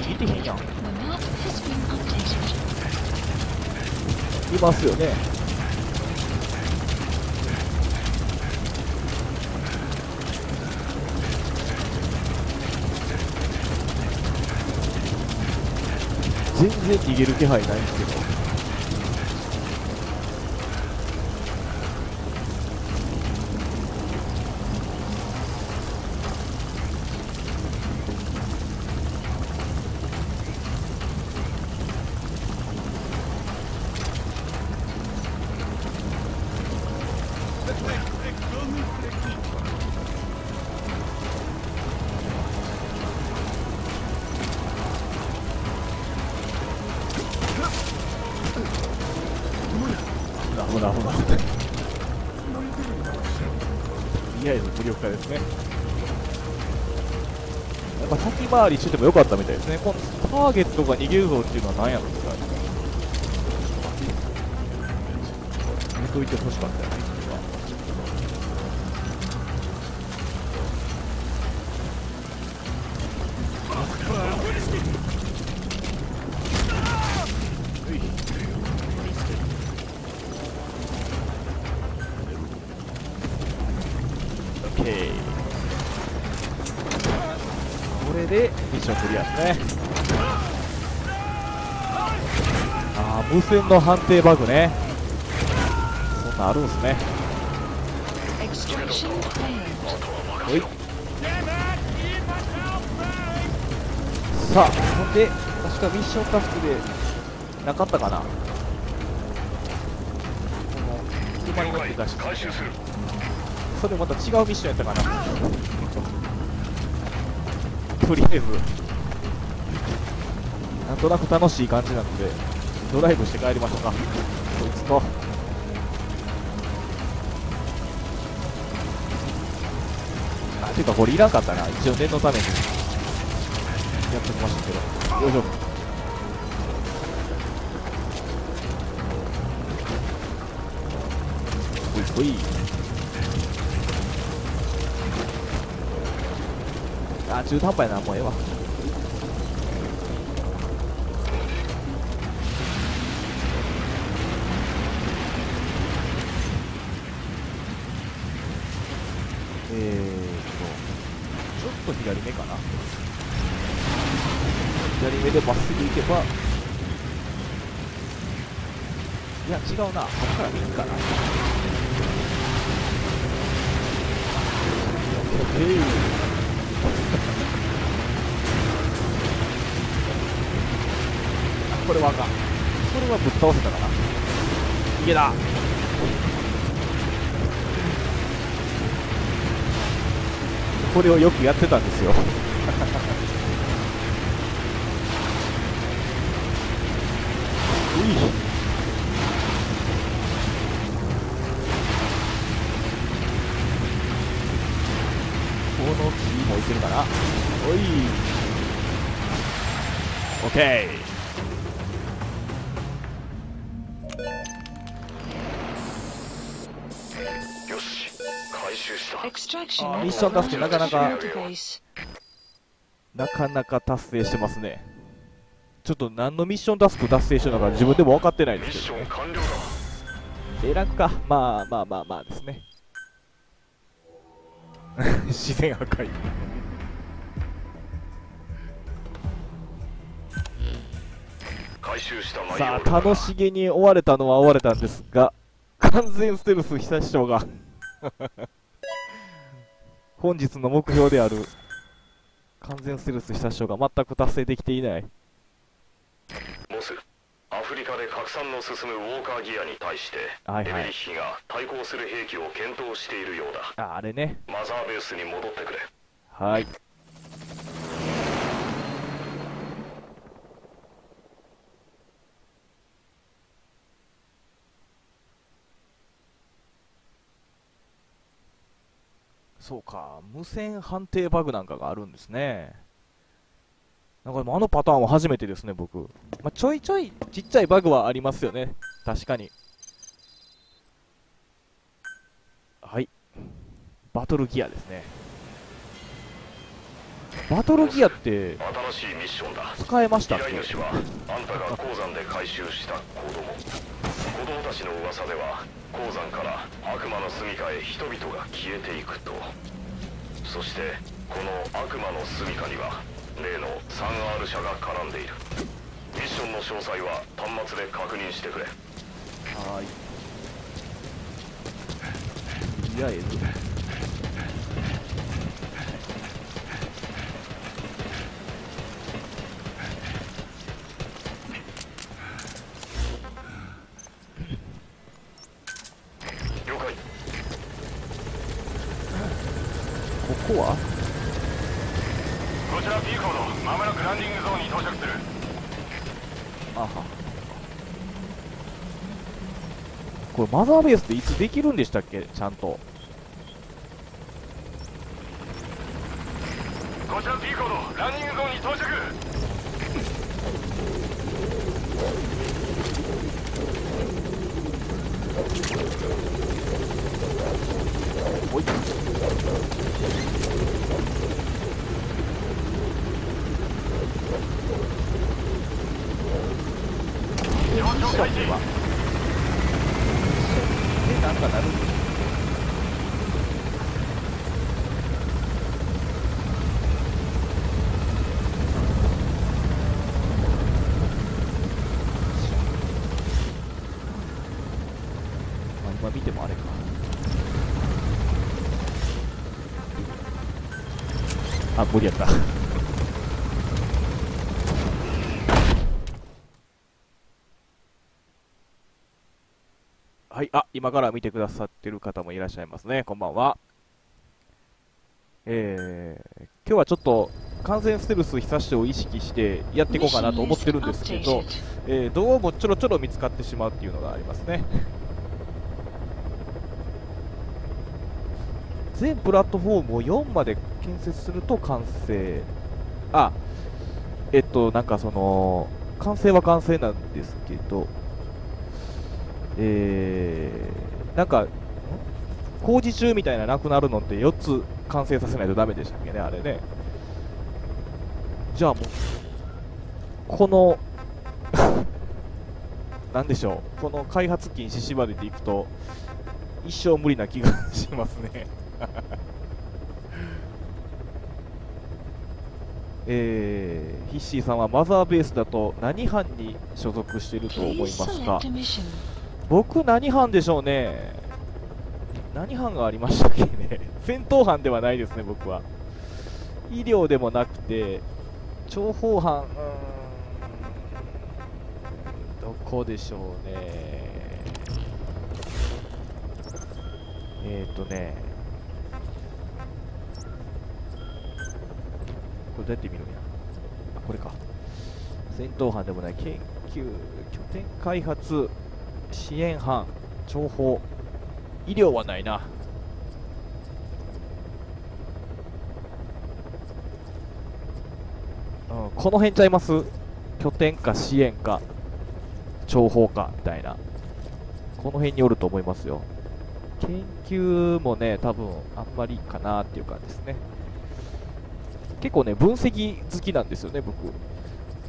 見てへんやん。いますよね。逃げる気配ない。回りしててもよかったみたいですね。このターゲットが逃げるぞっていうのは何やろって感じ。見といてほしかった。よああ無線の判定バグね。そんなんあるんすね.おい。さあほんで確かミッションタスクでなかったかな。この車に乗って出して。それまた違うミッションやったかな。とりあえずなんとなく楽しい感じなのでドライブして帰りましょうか。こいつと。あていうかこれいらんかったな。一応念のために。やってきましたけど。よいしょ。ほい。あ中途半端やなもうええわ。いや違うな。こっから右かなオッケーあこれはあかん。これはぶっ倒せたかな。いけだこれをよくやってたんですよ Extraction Ah, of mission task the なかなか.なかなか達成してますね。ちょっと何のミッションタスク達成してるのか自分でも分かってないミッシですけど、ね。A ランクか。まあまあまあまあですね。自然破壊。回収したマイさあ、楽しげに追われたのは追われたんですが、完全ステルス久しぶりが本日の目標である完全ステルス久しぶりが全く達成できていない。モスアフリカで拡散の進むウォーカーギアに対して、はいはいエメリッヒが対抗する兵器を検討しているようだあ、あれね。マザーベースに戻ってくれはい。そうか、無線判定バグなんかがあるんですね。なんかでもあのパターンは初めてですね、僕。まあ、ちょいちょいちっちゃいバグはありますよね。確かに。はい。バトルギアですね。バトルギアって新しいミッションだ。使えましたっ依け頼主はあんたが鉱山で回収した子供子供たちの噂では鉱山から悪魔の住処へ人々が消えていくと。そしてこの悪魔の住処には例の 3R 社が絡んでいる。ミッションの詳細は端末で確認してくれ。はーい。とりあえず。了解ここはこちら P コードまもなくランディングゾーンに到着するあは。これマザーベースっていつできるんでしたっけ？ちゃんと。こちら P コードランディングゾーンに到着おい。ミッションでは。え、なんかなるんですまあ、今見てもあれか。あ、無理やった。はい、あ、今から見てくださってる方もいらっしゃいますね。こんばんは。えー、今日はちょっと完全ステルス久しを意識してやっていこうかなと思ってるんですけど、えー、どうもちょろちょろ見つかってしまうっていうのがありますね。全プラットフォームを4まで建設すると完成。あ、えっと、なんかその、完成は完成なんですけど、えー、なんか、工事中みたいななくなるのって4つ完成させないとダメでしたっけね、あれね。じゃあもう、この、なんでしょう、この開発禁止縛りでいくと、一生無理な気がしますね。えー、ヒッシーさんはマザーベースだと何班に所属していると思いますか？僕何班でしょうね。何班がありましたっけね？戦闘班ではないですね僕は。医療でもなくて諜報班。どこでしょうね。えっ、ー、とねこれどうやって見るんや？あこれか。戦闘班でもない。研究拠点開発支援班情報。医療はないな。うん、この辺ちゃいます？拠点か支援か情報かみたいな。この辺におると思いますよ。研究もね、多分あんまりかなっていう感じですね。結構ね、分析好きなんですよね、僕。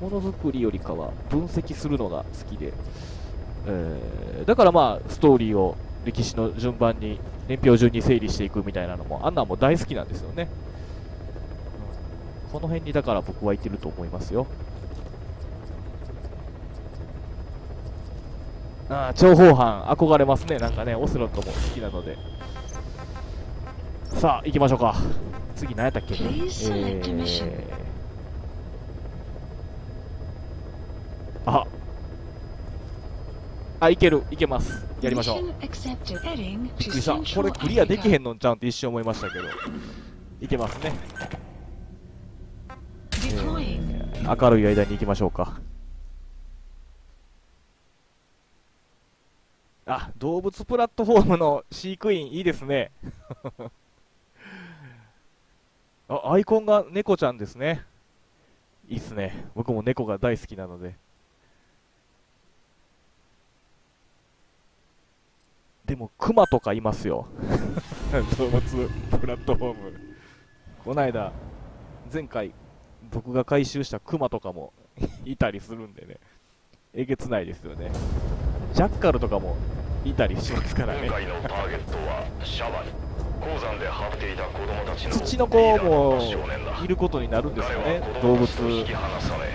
ものづくりよりかは分析するのが好きで。えーだからまあ、ストーリーを歴史の順番に、年表順に整理していくみたいなのも、あんなも大好きなんですよね。この辺にだから僕はいてると思いますよ。ああ、諜報班、憧れますね。なんかね、オセロットも好きなので。さあ、行きましょうか。次、何やったっけ、a mission. あ、あ、いける、いけます。やりましょう。びっくりした。これクリアできへ.んのんちゃうんって一瞬思いましたけど。いけますね。えー明るい間に行きましょうか。あ、動物プラットフォームの飼育員いいですね。あ、アイコンが猫ちゃんですね。いいっすね。僕も猫が大好きなので。でも、クマとかいますよ。動物プラットフォーム。こないだ、前回、僕が回収したクマとかもいたりするんでね。えげつないですよね。ジャッカルとかもいたりしますからね今。回のターゲットはシャ鉱山で張っていた子供たちの土の子もいることになるんですよね動物供たち。と引き離され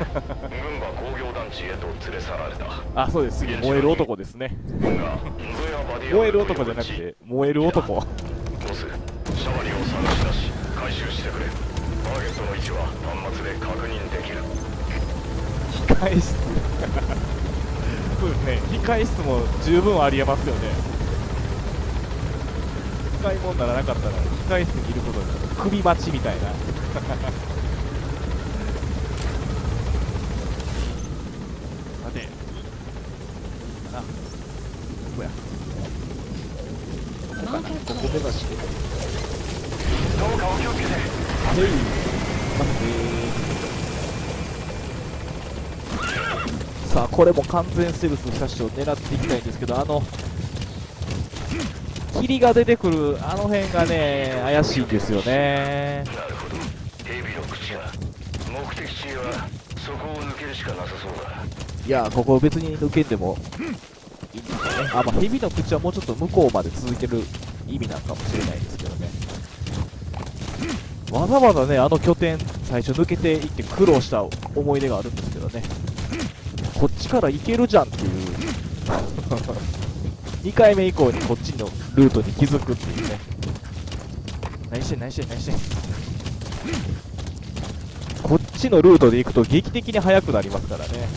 軍馬工業団地へと連れ去られたあ、そうです。次、燃える男ですね。燃える男じゃなくて、燃える男。ボスシャバリを探し出し回収してくれターゲットの位置は端末で確認できる控室。そうですね。控室も十分ありえますよね。使い物にならなかったら、控室にいることに。首待ちみたいな。さて。あ、ここや。ここかな。ここ目指して。どうかお気をつけてはい。待ってさあ、これも完全セルフ車種を狙っていきたいんですけど、あの、霧が出てくるあの辺がね、怪しいんですよね。なるほどヘビの口が目的地はそこを抜けるしかなさそうだいや、ここ別に抜けんでもいいんですよね。あ、まあ、蛇の口はもうちょっと向こうまで続ける意味なんかもしれないですけどね。わざわざね、あの拠点、最初抜けていって苦労した思い出があるんですけどね。こっちから行けるじゃんっていう。2回目以降にこっちのルートに気づくっていうね。何してん何してん何してんこっちのルートで行くと劇的に速くなりますからね。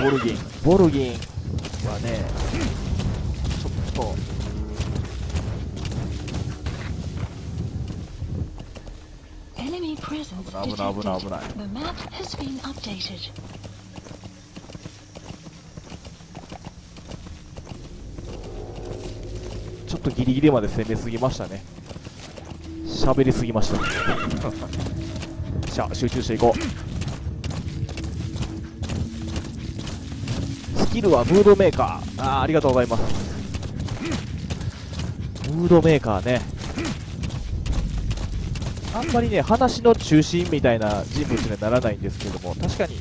ボルギン、ボルギンはね、ちょっと、Enemy presence 危ない危ない危ないちょっとギリギリまで攻めすぎましたね。喋りすぎました。じゃあ、集中していこう。スキルはムードメーカー。あーありがとうございます。ムードメーカーね。あんまりね、話の中心みたいな人物にはならないんですけども、確かに、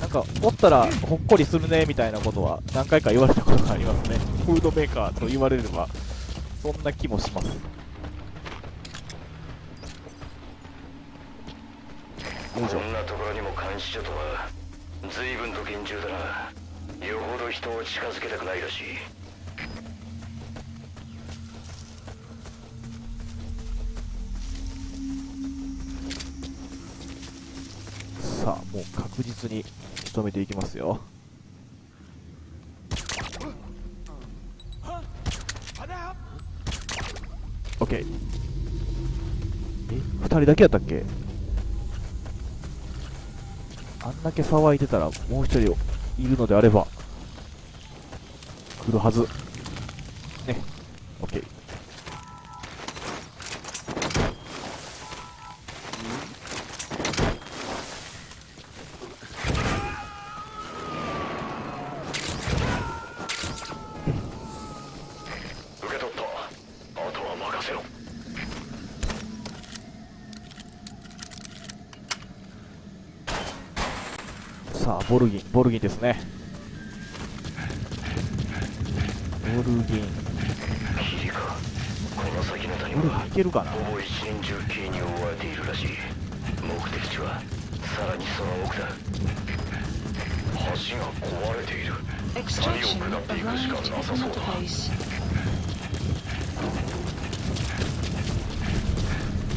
なんか、おったらほっこりするねみたいなことは何回か言われたことがありますね。フードメーカーと言われれば、そんな気もします。こんなところにも監視所とは随分と厳重だなよほど人を近づけたくないらしいさあ、もう確実に仕留めていきますよ。オッケー。え、二人だけやったっけ？あんだけ騒いでたら、もう一人いるのであれば、来るはず。ね、オッケー。ボルギンですね。ボルギンいけるかな？ほぼ一年中刑に追われているらしい。目的地はさらにその奥だ。橋が壊れている。Extraction Daniel, arrived could that be at Kushkan the Nasasoda? base.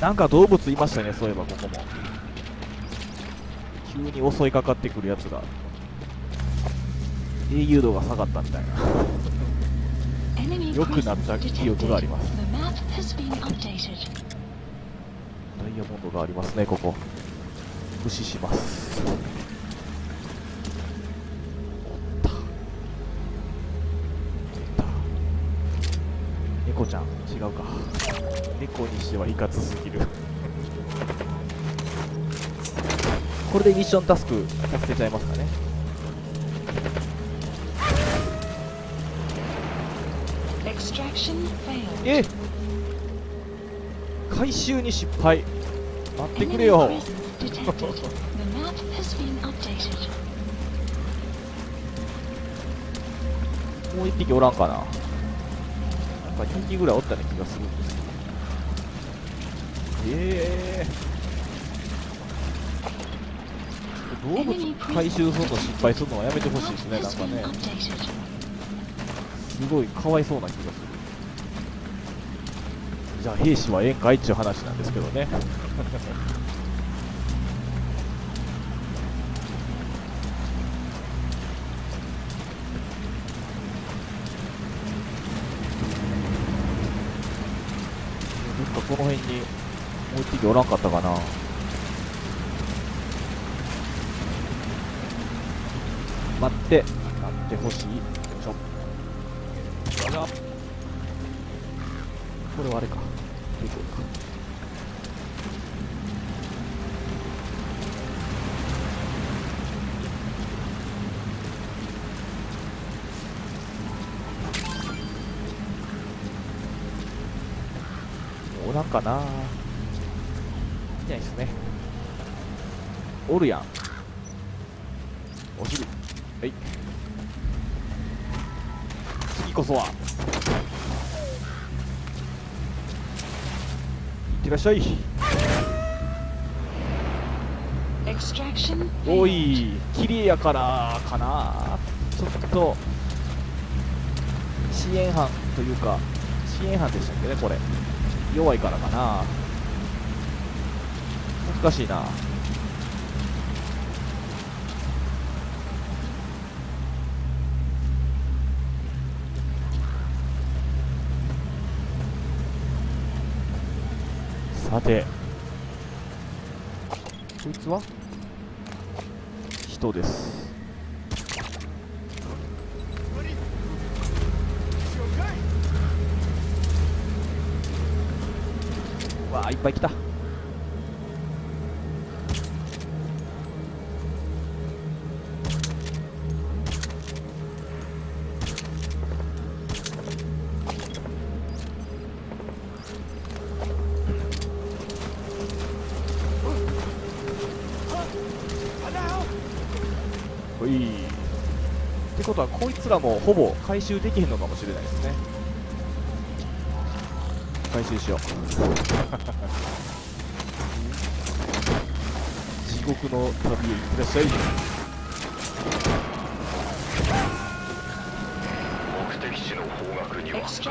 なんか動物いましたねそういえばここも。急に襲いかかってくるやつが英雄度が下がったみたいな。良くなった記憶があり.ます.ダイヤモンドがありますねここ。無視します。おった。出た。猫ちゃん違うか。猫にしてはいかつすぎる。これでミッションタスク助けちゃいますかねえ回収に失敗。待ってくれよ.もう一匹おらんかな。なんか2匹ぐらいおったような気がするんですけど。ええ。動物回収するの失敗するのはやめてほしいですね。なんかね.すごいかわいそうな気がするじゃあ兵士はええんかいっちゅう話なんですけどね。ないないっすね。おるやん。お昼。はい。次こそは。いってらっしゃい。お.い綺麗やからかな。ちょっと。支援班というか支援班でしたっけねこれ。弱いからかな難しいな。さて。こいつは人です。わあいっぱい来たことはこいつらもほぼ回収できへんのかもしれないですね。回収しよう。地獄の旅へ行ってらっしゃい。目的地の方角には失.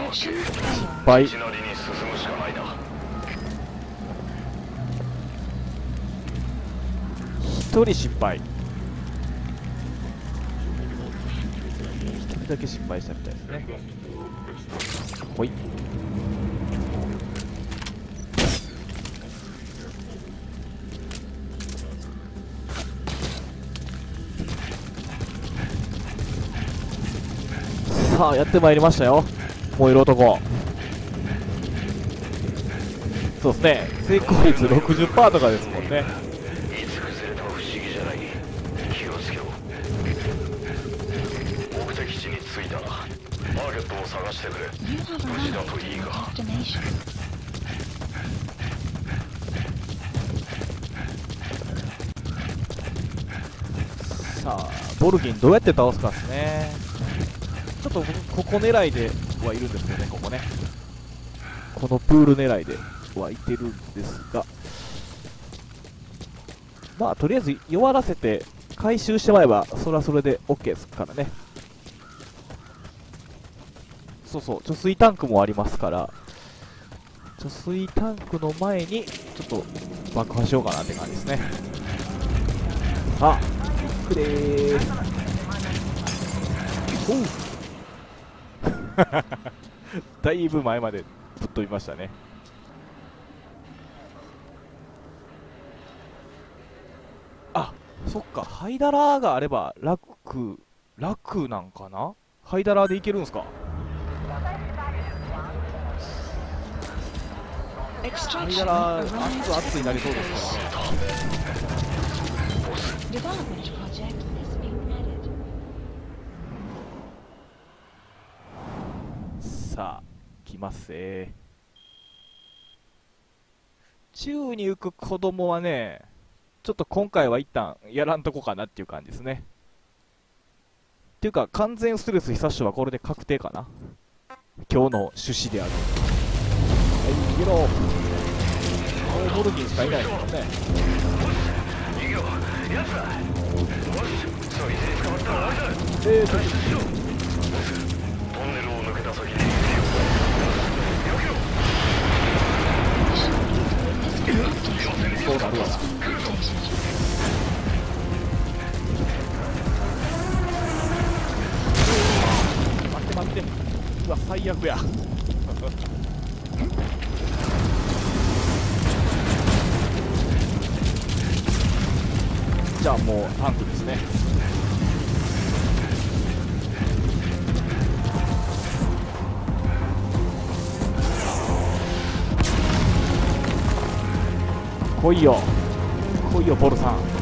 敗道なりに進むしかない。な一人失敗だけ失敗したみたいですね。ほい。さあやってまいりましたよ。燃える男。そうですね。成功率60%とかですもんね。Arrived いいがさあボルギンどうやって倒すかですね。ちょっとここ狙いではいるんですけどねここね。このプール狙いではいてるんですが。まあとりあえず弱らせて回収してまえばそれはそれで OK ですからね。そうそう貯水タンクもありますから貯水タンクの前にちょっと爆破しようかなって感じですね。あ。くれーおう。だいぶ前までぶっ飛びましたね。あそっか。ハイダラーがあれば楽楽なんかな？ハイダラーでいけるんすか？ハイ Extraction. ダラー arrives 熱々になりそうですからね.さあ来ますぜ宙に浮く子供はねちょっと今回は一旦やらんとこかなっていう感じですね。っていうか完全ストレス久しはこれで確定かな。今日の趣旨であるはい逃げろもうボルギンしかいないですもんね逃げろ奴らよしそいつ捕まったら終わりだえーとトンネルを抜けた先によけろそうなるわ待って待って。うわ最悪や。じゃあもうタンクですね。来いよ。来いよボルさん。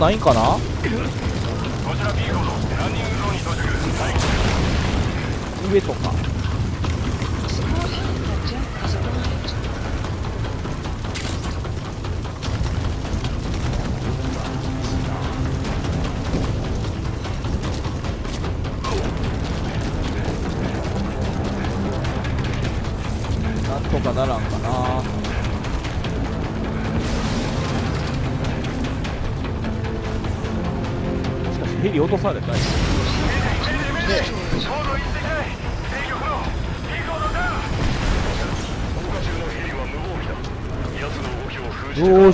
ないんかな？こちら B コードランディングゾーンに到着。待機上とか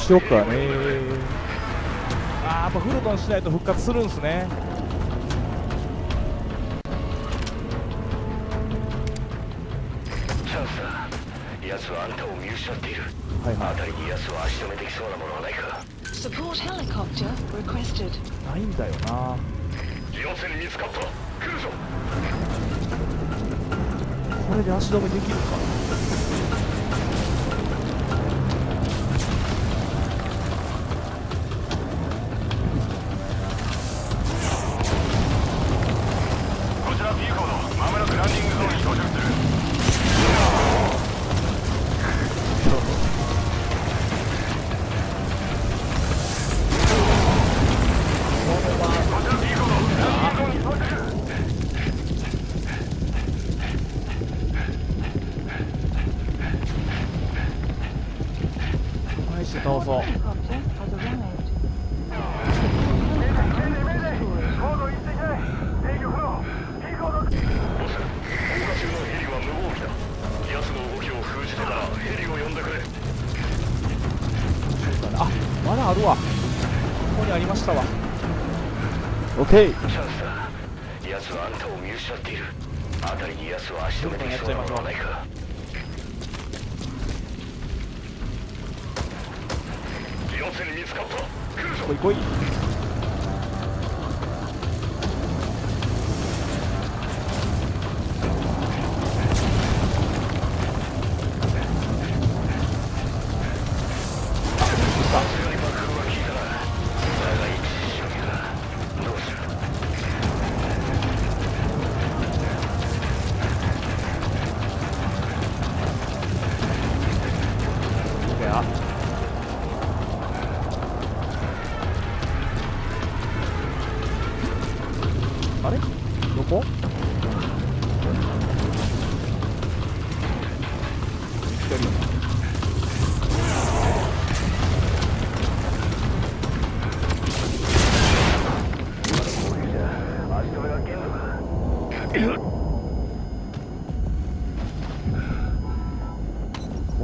しよっかね。あーやっぱフルトンしないと復活するんすね。チャンスだ。奴はあんたを見失っている。はいはい。辺りに奴を足止めできそうなものはないか？Support helicopter requested. ないんだよな。奴に見つかった。来るぞ。これで足止めできるか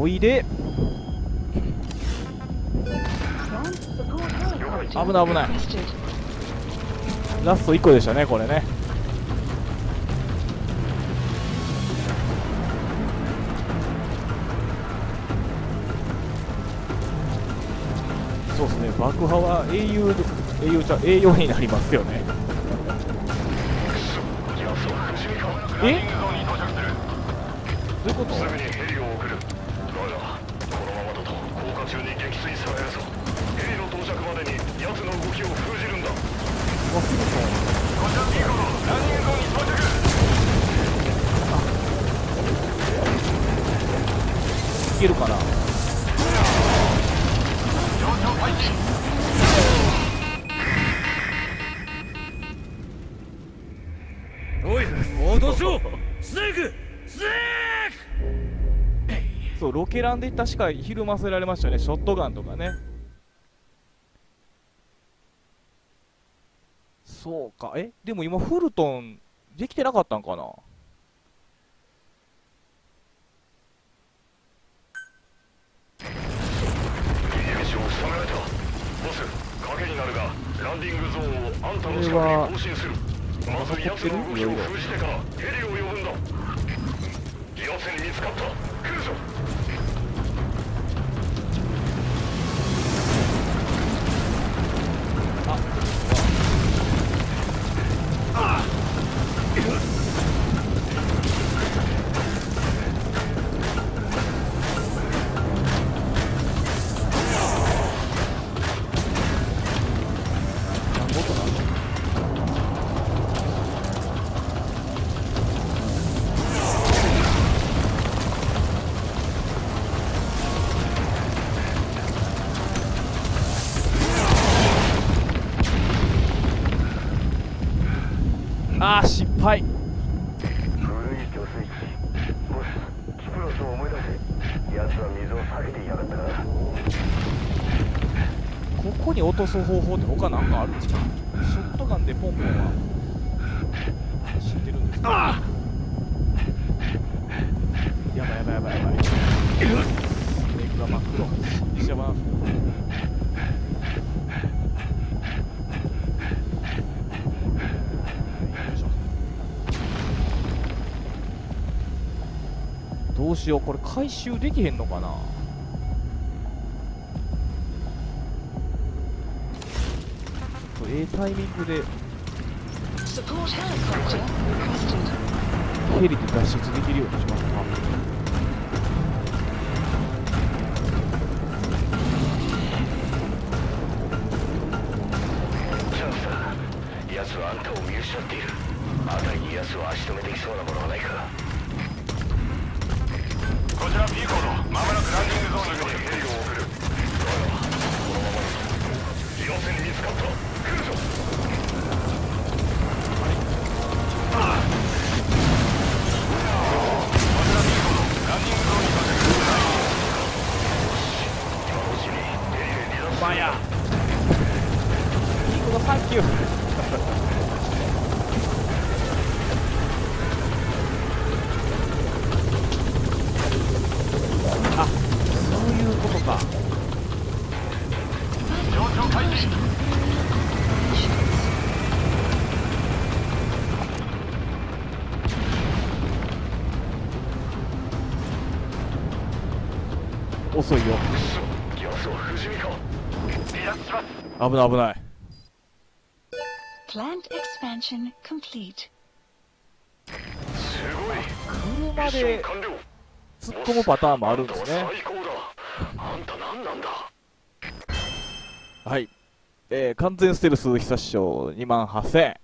おいで。危ない危ない。ラスト1個でしたねこれね。そうですね爆破は英雄英雄じゃ栄養になりますよね。そうロケランで確かひるませられましたよね。ショットガンとかね。そうか。え？でも今フルトンできてなかったんかな？ランディングゾーンをあんたの近くに更新するまず奴の動きを封じてからヘリを呼ぶんだ。奴に見つかった。来るぞな落とす方法って他なんかあるんですか？ショットガンでポンポンは。知ってるんですけどやばいやばいやばい。やばいメイクが真っ黒石山どうしよう。これ回収できへんのかな？タイミングでヘリで脱出できるようにします。危ない危ない。Plant expansion complete. すごい。車で突っ込むパターンもあるんですね。あんたは最高だあんた何なんだはい。えー、完全ステルス久し賞2万8000円。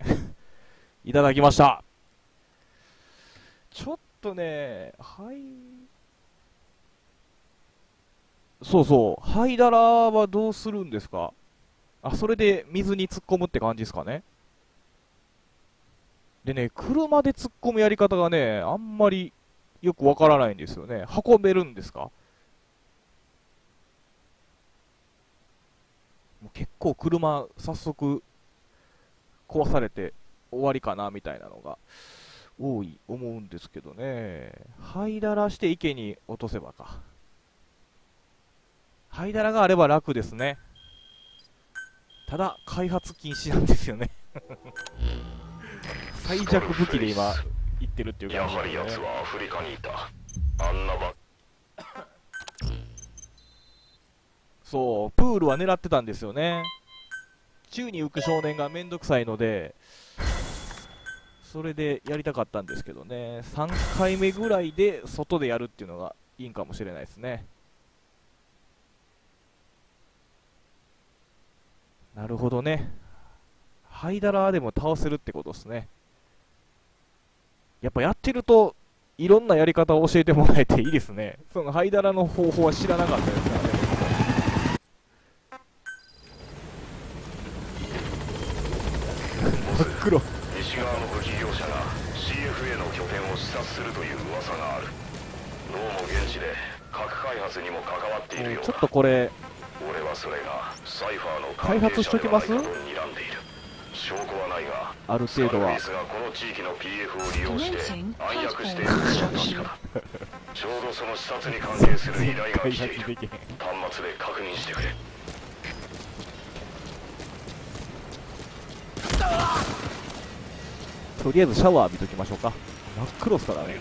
いただきました。ちょっとねはい。そうそう。ハイダラはどうするんですか？あそれで水に突っ込むって感じですかね。でね車で突っ込むやり方がねあんまりよくわからないんですよね。運べるんですか？もう結構車早速壊されて終わりかなみたいなのが多い思うんですけどね。ハイダラして池に落とせばか。ハイダラがあれば楽ですね。ただ開発禁止なんですよね 最弱武器で今言ってるっていうや感じはり奴はアフリカにいたあんなばそう、プールは狙ってたんですよね。宙に浮く少年がめんどくさいので、それでやりたかったんですけどね、3回目ぐらいで外でやるっていうのがいいんかもしれないですね。なるほどね。ハイダラーでも倒せるってことですね。やっぱやってると、いろんなやり方を教えてもらえていいですね。そのハイダラの方法は知らなかったですからね。真っ黒西側の武器業者が CFA の拠点を視察するという噂があるどうも現地で核開発にも関わっているようちょっとこれはそれがサイファーの開発しときます？証拠はないがある程度は。スカこの地域の PF を利用して暗躍していることは確かだちょうどその視察に関係する依頼が開来ている。端末で確認してくれ。とりあえずシャワー浴びときましょうか。真っ黒っすからね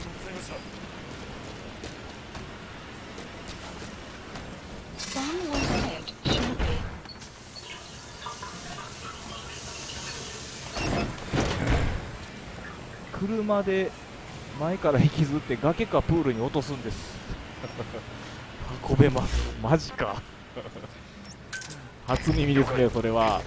車で前から引きずって崖かプールに落とすんです。運べます。マジか。初耳ですねそれは。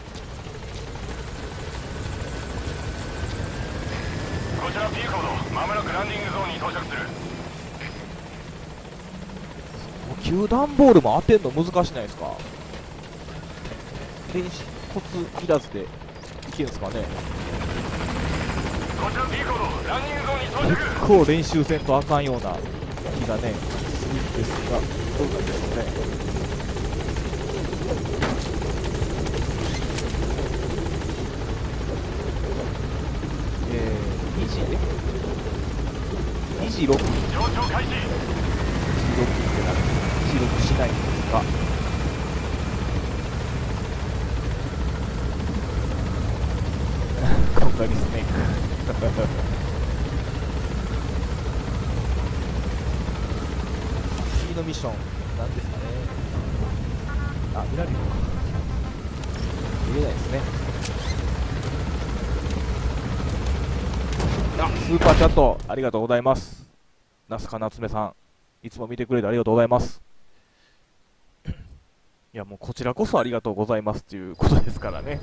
こちら P コードまもなくランディングゾーンに到着する。球団ボールも当てんの難しないですか？練習コツいらずでいけるんですかね？結構練習せんとあかんような気がねするんですがどうなんでしょうね。えー、2時？2時6分2時6分ってなる。2時6しないんですが今回にスネー。ク次のミッションなんですかねあ見られるのか見れないですねあスー。パー。チャットありがとうございます那須かなつめさんいつも見てくれてありがとうございますいやもうこちらこそありがとうございますっていうことですからね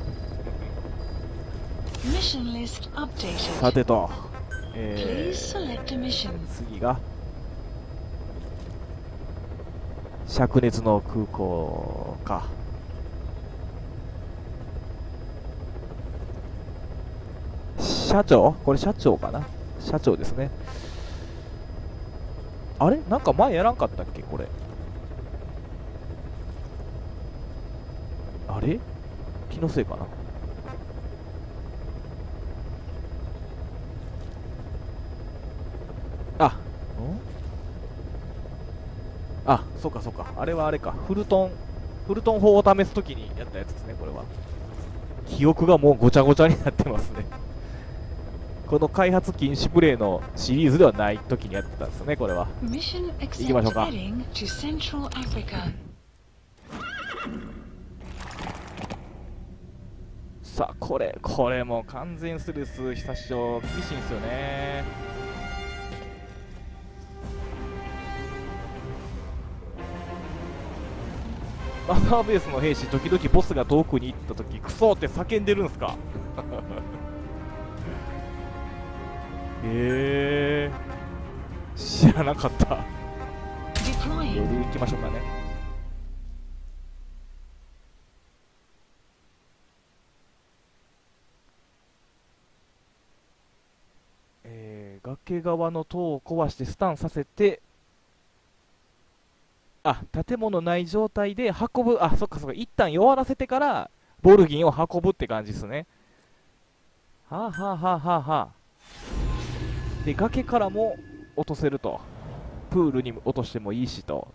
さ.てと、え.ー、次が灼熱の空港か。社長？これ社長かな？社長ですね。あれ？なんか前やらんかったっけ？これ。あれ？気のせいかなあんあそうかそうか。あれはあれか。フルトンフルトン法を試すときにやったやつですねこれは。記憶がもうごちゃごちゃになってますね。この開発禁止プレイのシリーズではない時にやってたんですねこれは。行きましょうか.さあこれこれもう完全スルス久しぶり厳しいんですよねマザーベースの兵士時々ボスが遠くに行った時クソって叫んでるんすか？へえ。知らなかった。レ Deploying. ビュー行きましょうかねえー、崖側の塔を壊してスタンさせてあ建物ない状態で運ぶあそっかそっか一旦弱らせてからボルギンを運ぶって感じですね。はあはあはあはあはあ。で崖からも落とせると。プールに落としてもいいしと。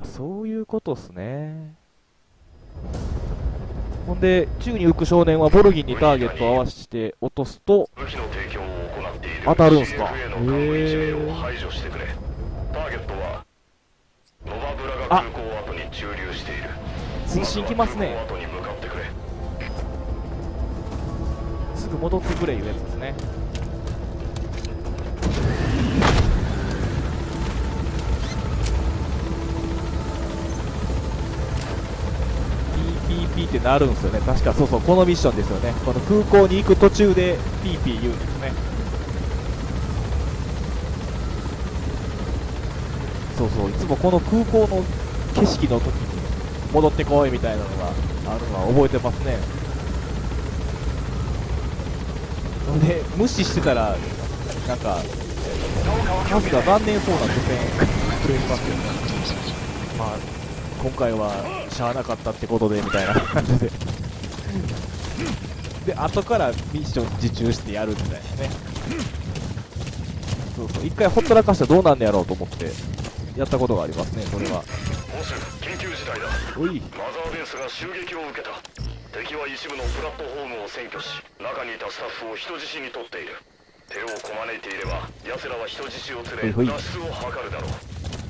あそういうことっすね。ほんで宙に浮く少年はボルギンにターゲットを合わせて落とすと当たるんすか？CFA の幹部1名を排除してくれ。ターゲットはノバブラガ空港跡に駐留している通信来ますね。すぐ戻ってくれいうやつですね。ピーピーピーってなるんですよね。確かそうそうこのミッションですよね。この空港に行く途中でピーピー言うんですね。そうそう。いつもこの空港の景色の時に戻ってこいみたいなのがあるのは覚えてますね。で無視してたらなんか数が残念そうな女性くれますよね。まあ今回はしゃあなかったってことでみたいな。感じでで後からミッション受注してやるみたいなね。そうそう。一回ほったらかしたらどうなんねやろうと思って。やったことがありますねそれは。ボス緊急事態だ。おい。マザーベースが襲撃を受けた。敵は一部のプラットフォームを占拠し中にいたスタッフを人質に取っている。手をこまねいていれば奴らは人質を連れ脱出を図るだろう。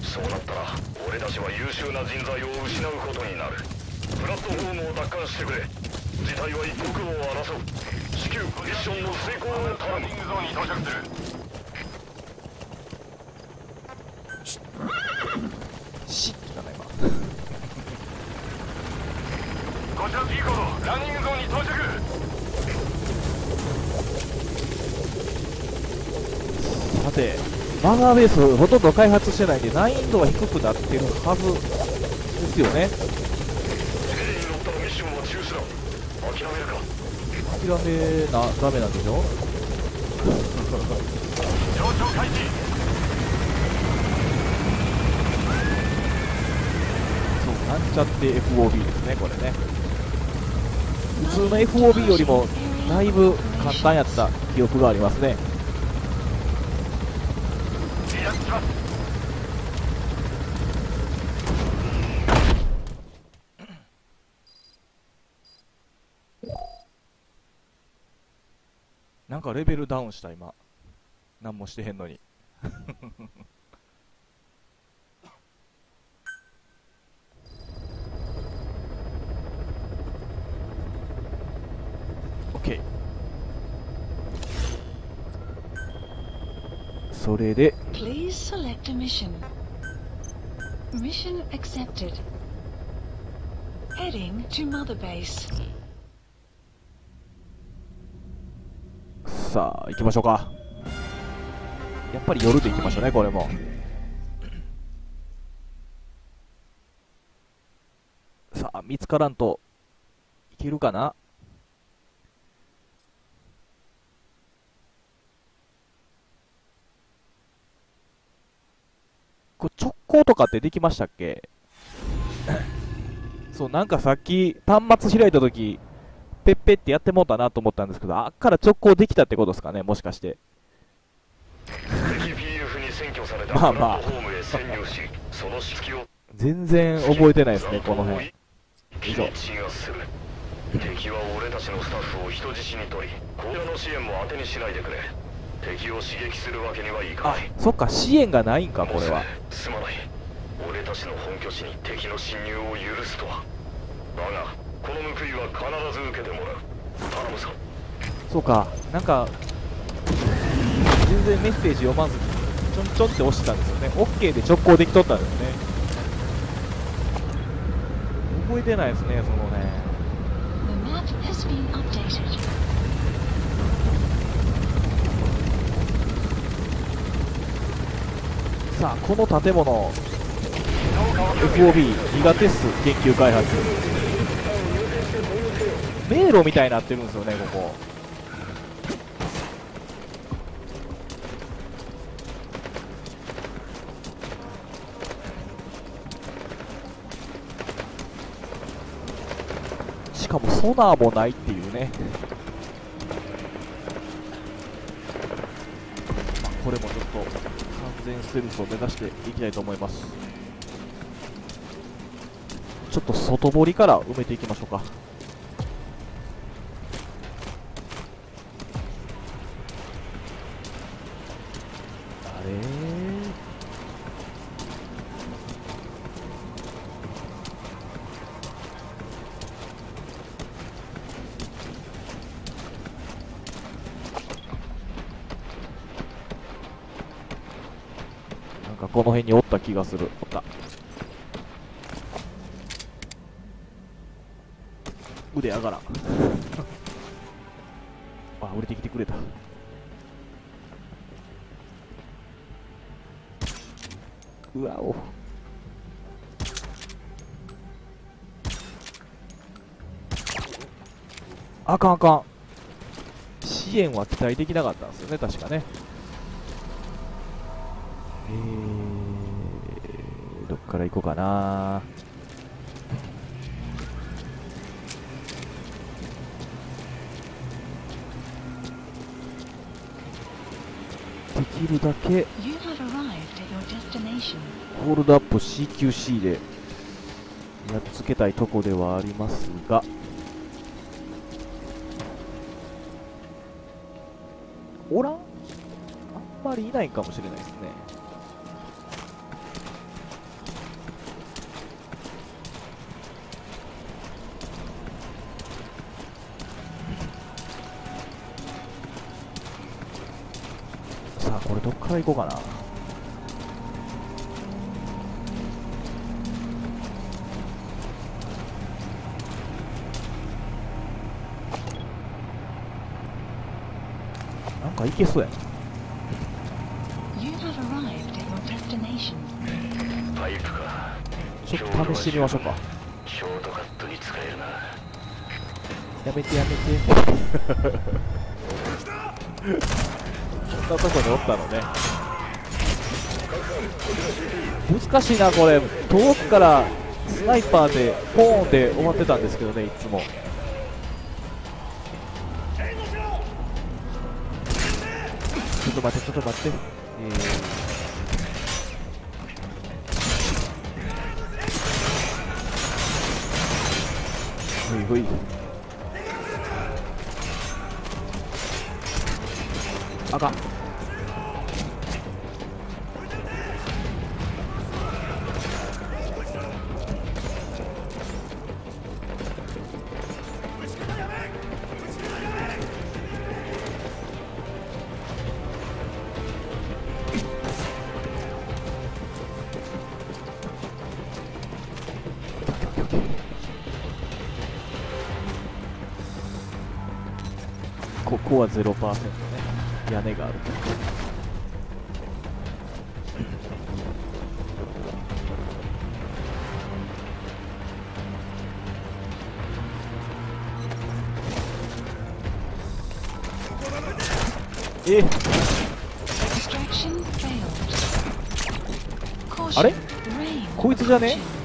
そうなったら俺たちは優秀な人材を失うことになる。プラットフォームを奪還してくれ。事態は一刻を争う。至急ミッションの成功を頼む。ゾーンに到着するシッ来たな今こちら P コードランニングゾーンに到着。さてマザーベースほとんど開発してないんで難易度は低くなってるはずですよね。ヘリに乗ったらミッションは中止だ。諦めるか。諦めなダメなんでしょ？上昇開始そうなんちゃって FOB ですねこれね普通の FOB よりもだいぶ簡単やった記憶がありますね。なんかレベルダウンした今。何もしてへんのに。オッケーそれで Please select a mission. Mission accepted. Heading to Mother Base. さあ行きましょうかやっぱり夜で行きましょうねこれもさあ見つからんといけるかなこれ直行とかってできましたっけ？そうなんかさっき端末開いた時ペッペってやってもうたなと思ったんですけど、あっから直行できたってことですかね、もしかして。まあまあ。全然覚えてないですね、この辺。気持ちがする。敵は俺たちのスタッフを人質に取りこちらの支援も当てにしないでくれ敵を刺激するわけにはいかあない、そっか、支援がないんか、これは。すまない俺たちの本拠地に敵の侵入を許すとはだがこの報いは必ず受けてもらう頼むぞそうか、なんか、全然メッセージ読まずに、ちょんちょんって押してたんですよね。OK で直行できとったんですね。覚えてないですね、そのね。The map has been updated. さあ、この建物、FOB 苦手っす、研究開発。迷路みたいになってるんですよね、ここ。しかもソナーもないっていうね。まあこれもちょっと全ステルスを目指していきたいと思います。ちょっと外堀から埋めていきましょうか。辺におった気がする。おった。腕上がらん。あ、降りてきてくれた。うわお。あかんあかん。支援は期待できなかったんですよね、確かね。から行こうかな。できるだけ.ホールドアップ CQC でやっつけたいとこではありますがおらん？あんまりいないかもしれないですねから行こうかな。なんか行けそうや。ちょっと試してみましょうか。ショートカットに使えるな。やめてやめて こんなとこにおったのね。難しいなこれ。遠くからスナイパーでポーンで終わってたんですけどねいつも。ちょっと待ってちょっと待って。えー、ほいほい。あかん。0%の、ね、屋根がある。と。あれ？こいつじゃね？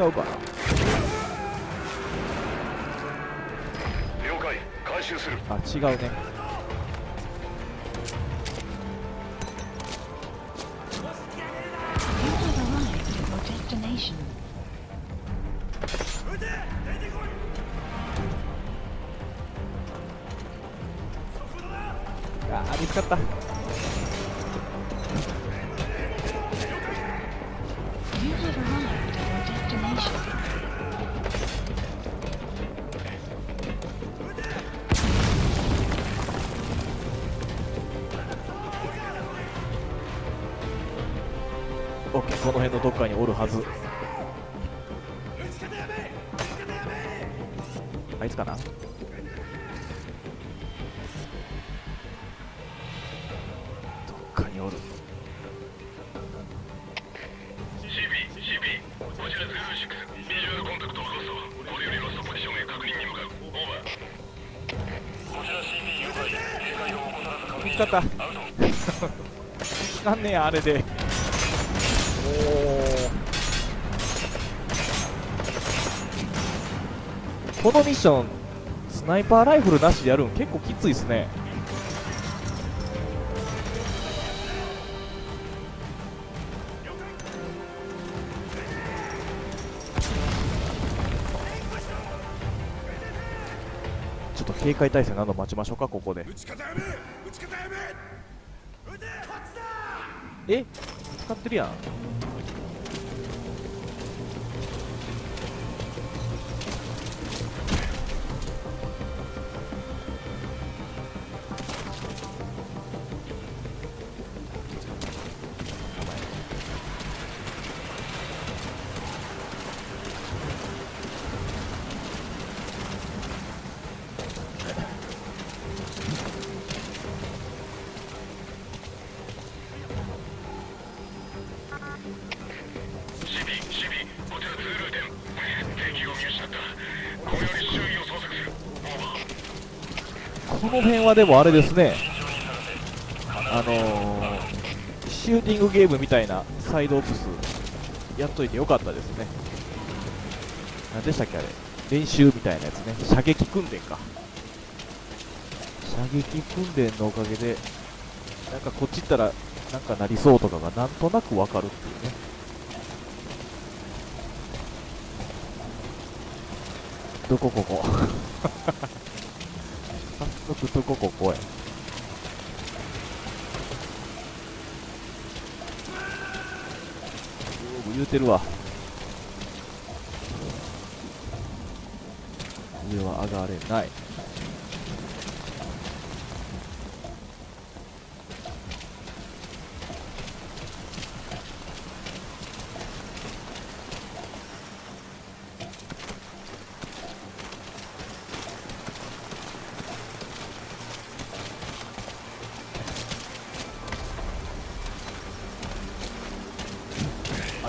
違うかな了解。回収する。あ違うねねえあれで。おこのミッションスナイパーライフルなしでやるん結構きついっすね。ちょっと警戒態勢なの待ちましょうかここで。撃ち方やめ撃ち方やめ。え使ってるはでもあれですね。あのー、シューティングゲームみたいなサイドオプスやっといてよかったですね。何でしたっけあれ。練習みたいなやつね。射撃訓練か。射撃訓練のおかげでなんかこっち行ったらなんかなりそうとかがなんとなくわかるっていうね。どこここ。早速どこここやおー部言うてるわ。上は上がれない。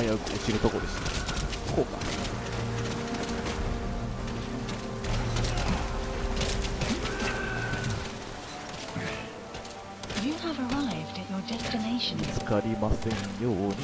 危く落ちるとこでしたこうか。見つかりませんように。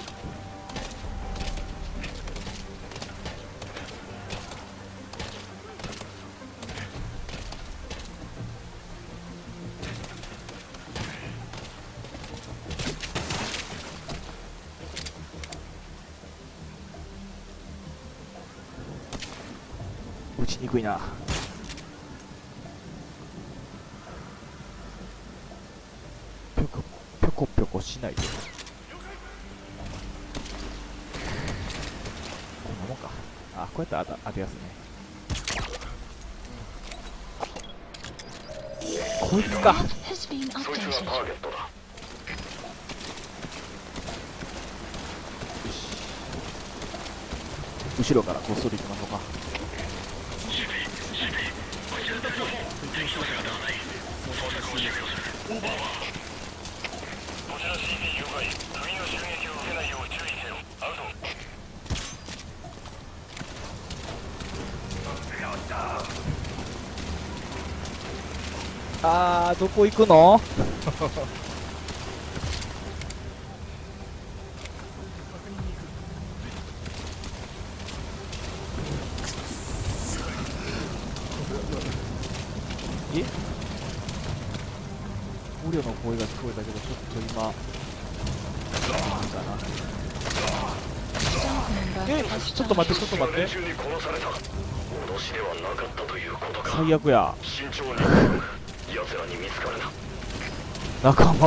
こ行くの？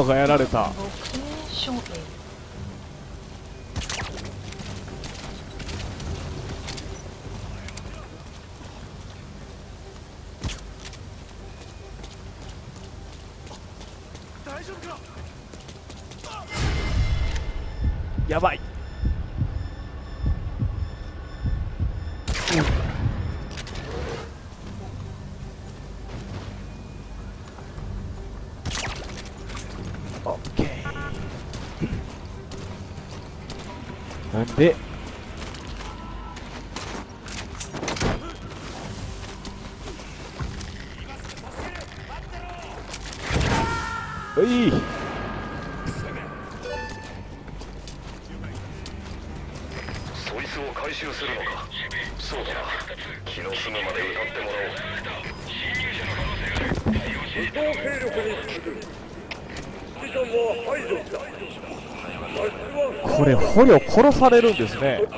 がやられた。殺されるんですね。武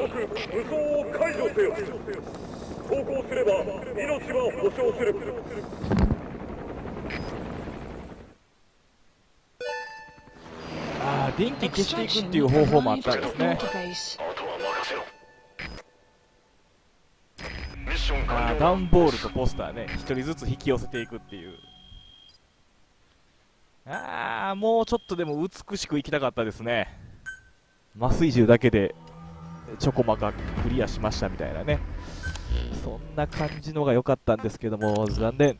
装を解除せよ投降すれば命は保証するああ電気消していくっていう方法もあったんですね。あとは任せろミッションあダンボールとポスターね。一人ずつ引き寄せていくっていう。ああもうちょっとでも美しくいきたかったですね。麻酔銃だけでちょこまかクリアしましたみたいなね。そんな感じのが良かったんですけども残念。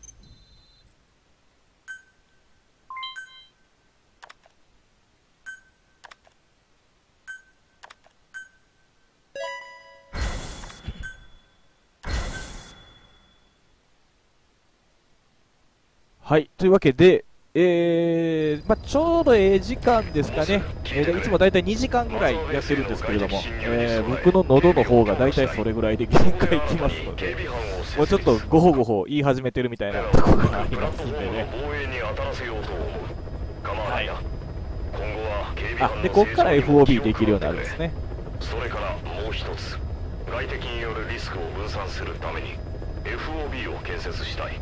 はい、というわけで、えーまあ、ちょうどええ時間ですかね、えーいつもだいたい2時間ぐらいやってるんですけれども、えー僕の喉の方がだいたいそれぐらいで限界いきますので、もうちょっとごほごほ言い始めてるみたいなところがありますんでね。は警備班のあでここから FOB できるようになるんですね。それからもう一つ外敵によるリスクを分散するために FOB を建設したい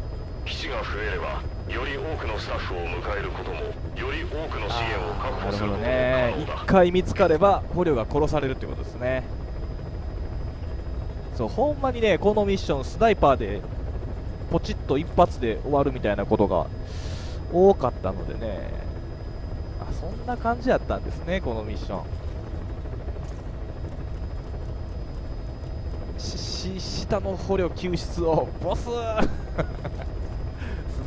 基地が増えればより多くのスタッフを迎えることもより多くの資源を確保することもね。一回見つかれば捕虜が殺されるってことですね。そうほんまにねこのミッションスナイパーでポチッと一発で終わるみたいなことが多かったのでね。あそんな感じやったんですねこのミッション。しし下の捕虜救出をボス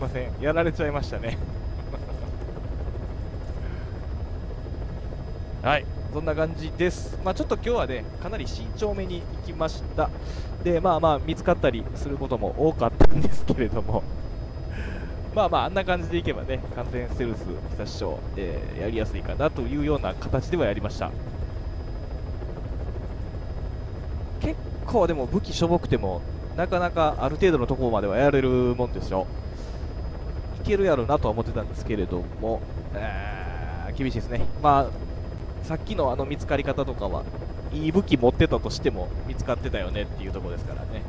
ませんやられちゃいましたね はい、そんな感じです。まあちょっと今日はね、かなり慎重めに行きました。で、まあまあ見つかったりすることも多かったんですけれども、まあまああんな感じでいけばね、完全ステルス久し賞、えーやりやすいかなというような形ではやりました。結構でも武器しょぼくても、なかなかある程度のところまではやれるもんですよ。けるやろなとは思ってたんですけれども、えー厳しいですね。まあさっきのあの見つかり方とかはいい武器持ってたとしても見つかってたよねっていうところですからね。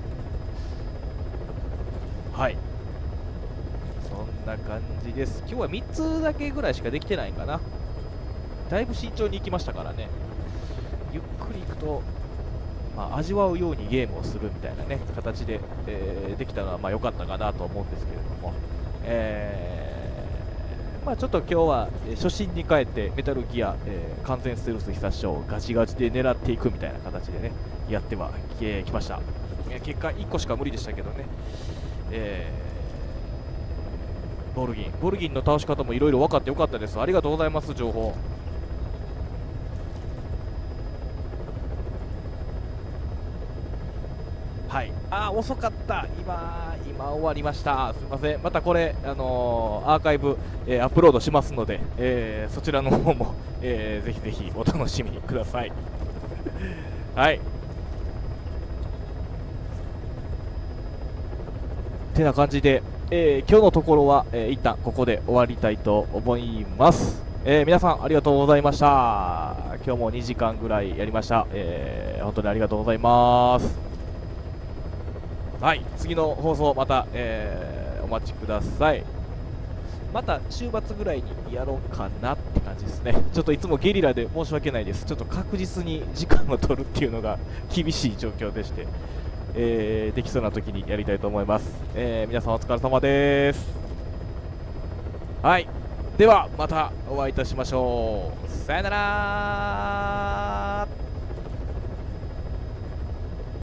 はい。そんな感じです。今日は3つだけぐらいしかできてないかな。だいぶ慎重に行きましたからね。ゆっくり行くと、まあ、味わうようにゲームをするみたいなね形で、えーできたのはまあ良かったかなと思うんですけれども。えーまあ、ちょっと今日は、初心に帰ってメタルギア、えー完全ステルス必殺賞をガチガチで狙っていくみたいな形でねやってはき,、えーました、え結果1個しか無理でしたけどね、えボルギン。ボルギンの倒し方もいろいろ分かってよかったです。ありがとうございます情報。はい、あ遅かった、今、今終わりました、すみません、またこれ、あのーアーカイブ、えーアップロードしますので、えーそちらの方も、えーぜひぜひお楽しみください。はい。てな感じで、えー今日のところは、えー一旦ここで終わりたいと思います。えー皆さんありがとうございました。今日も2時間ぐらいやりました。えー本当にありがとうございます。はい、次の放送また、えーお待ちください。また週末ぐらいにやろうかなって感じですね。ちょっといつもゲリラで申し訳ないです。ちょっと確実に時間を取るっていうのが厳しい状況でして、えーできそうな時にやりたいと思います。えー皆さんお疲れ様です。はい。ではまたお会いいたしましょう。さよなら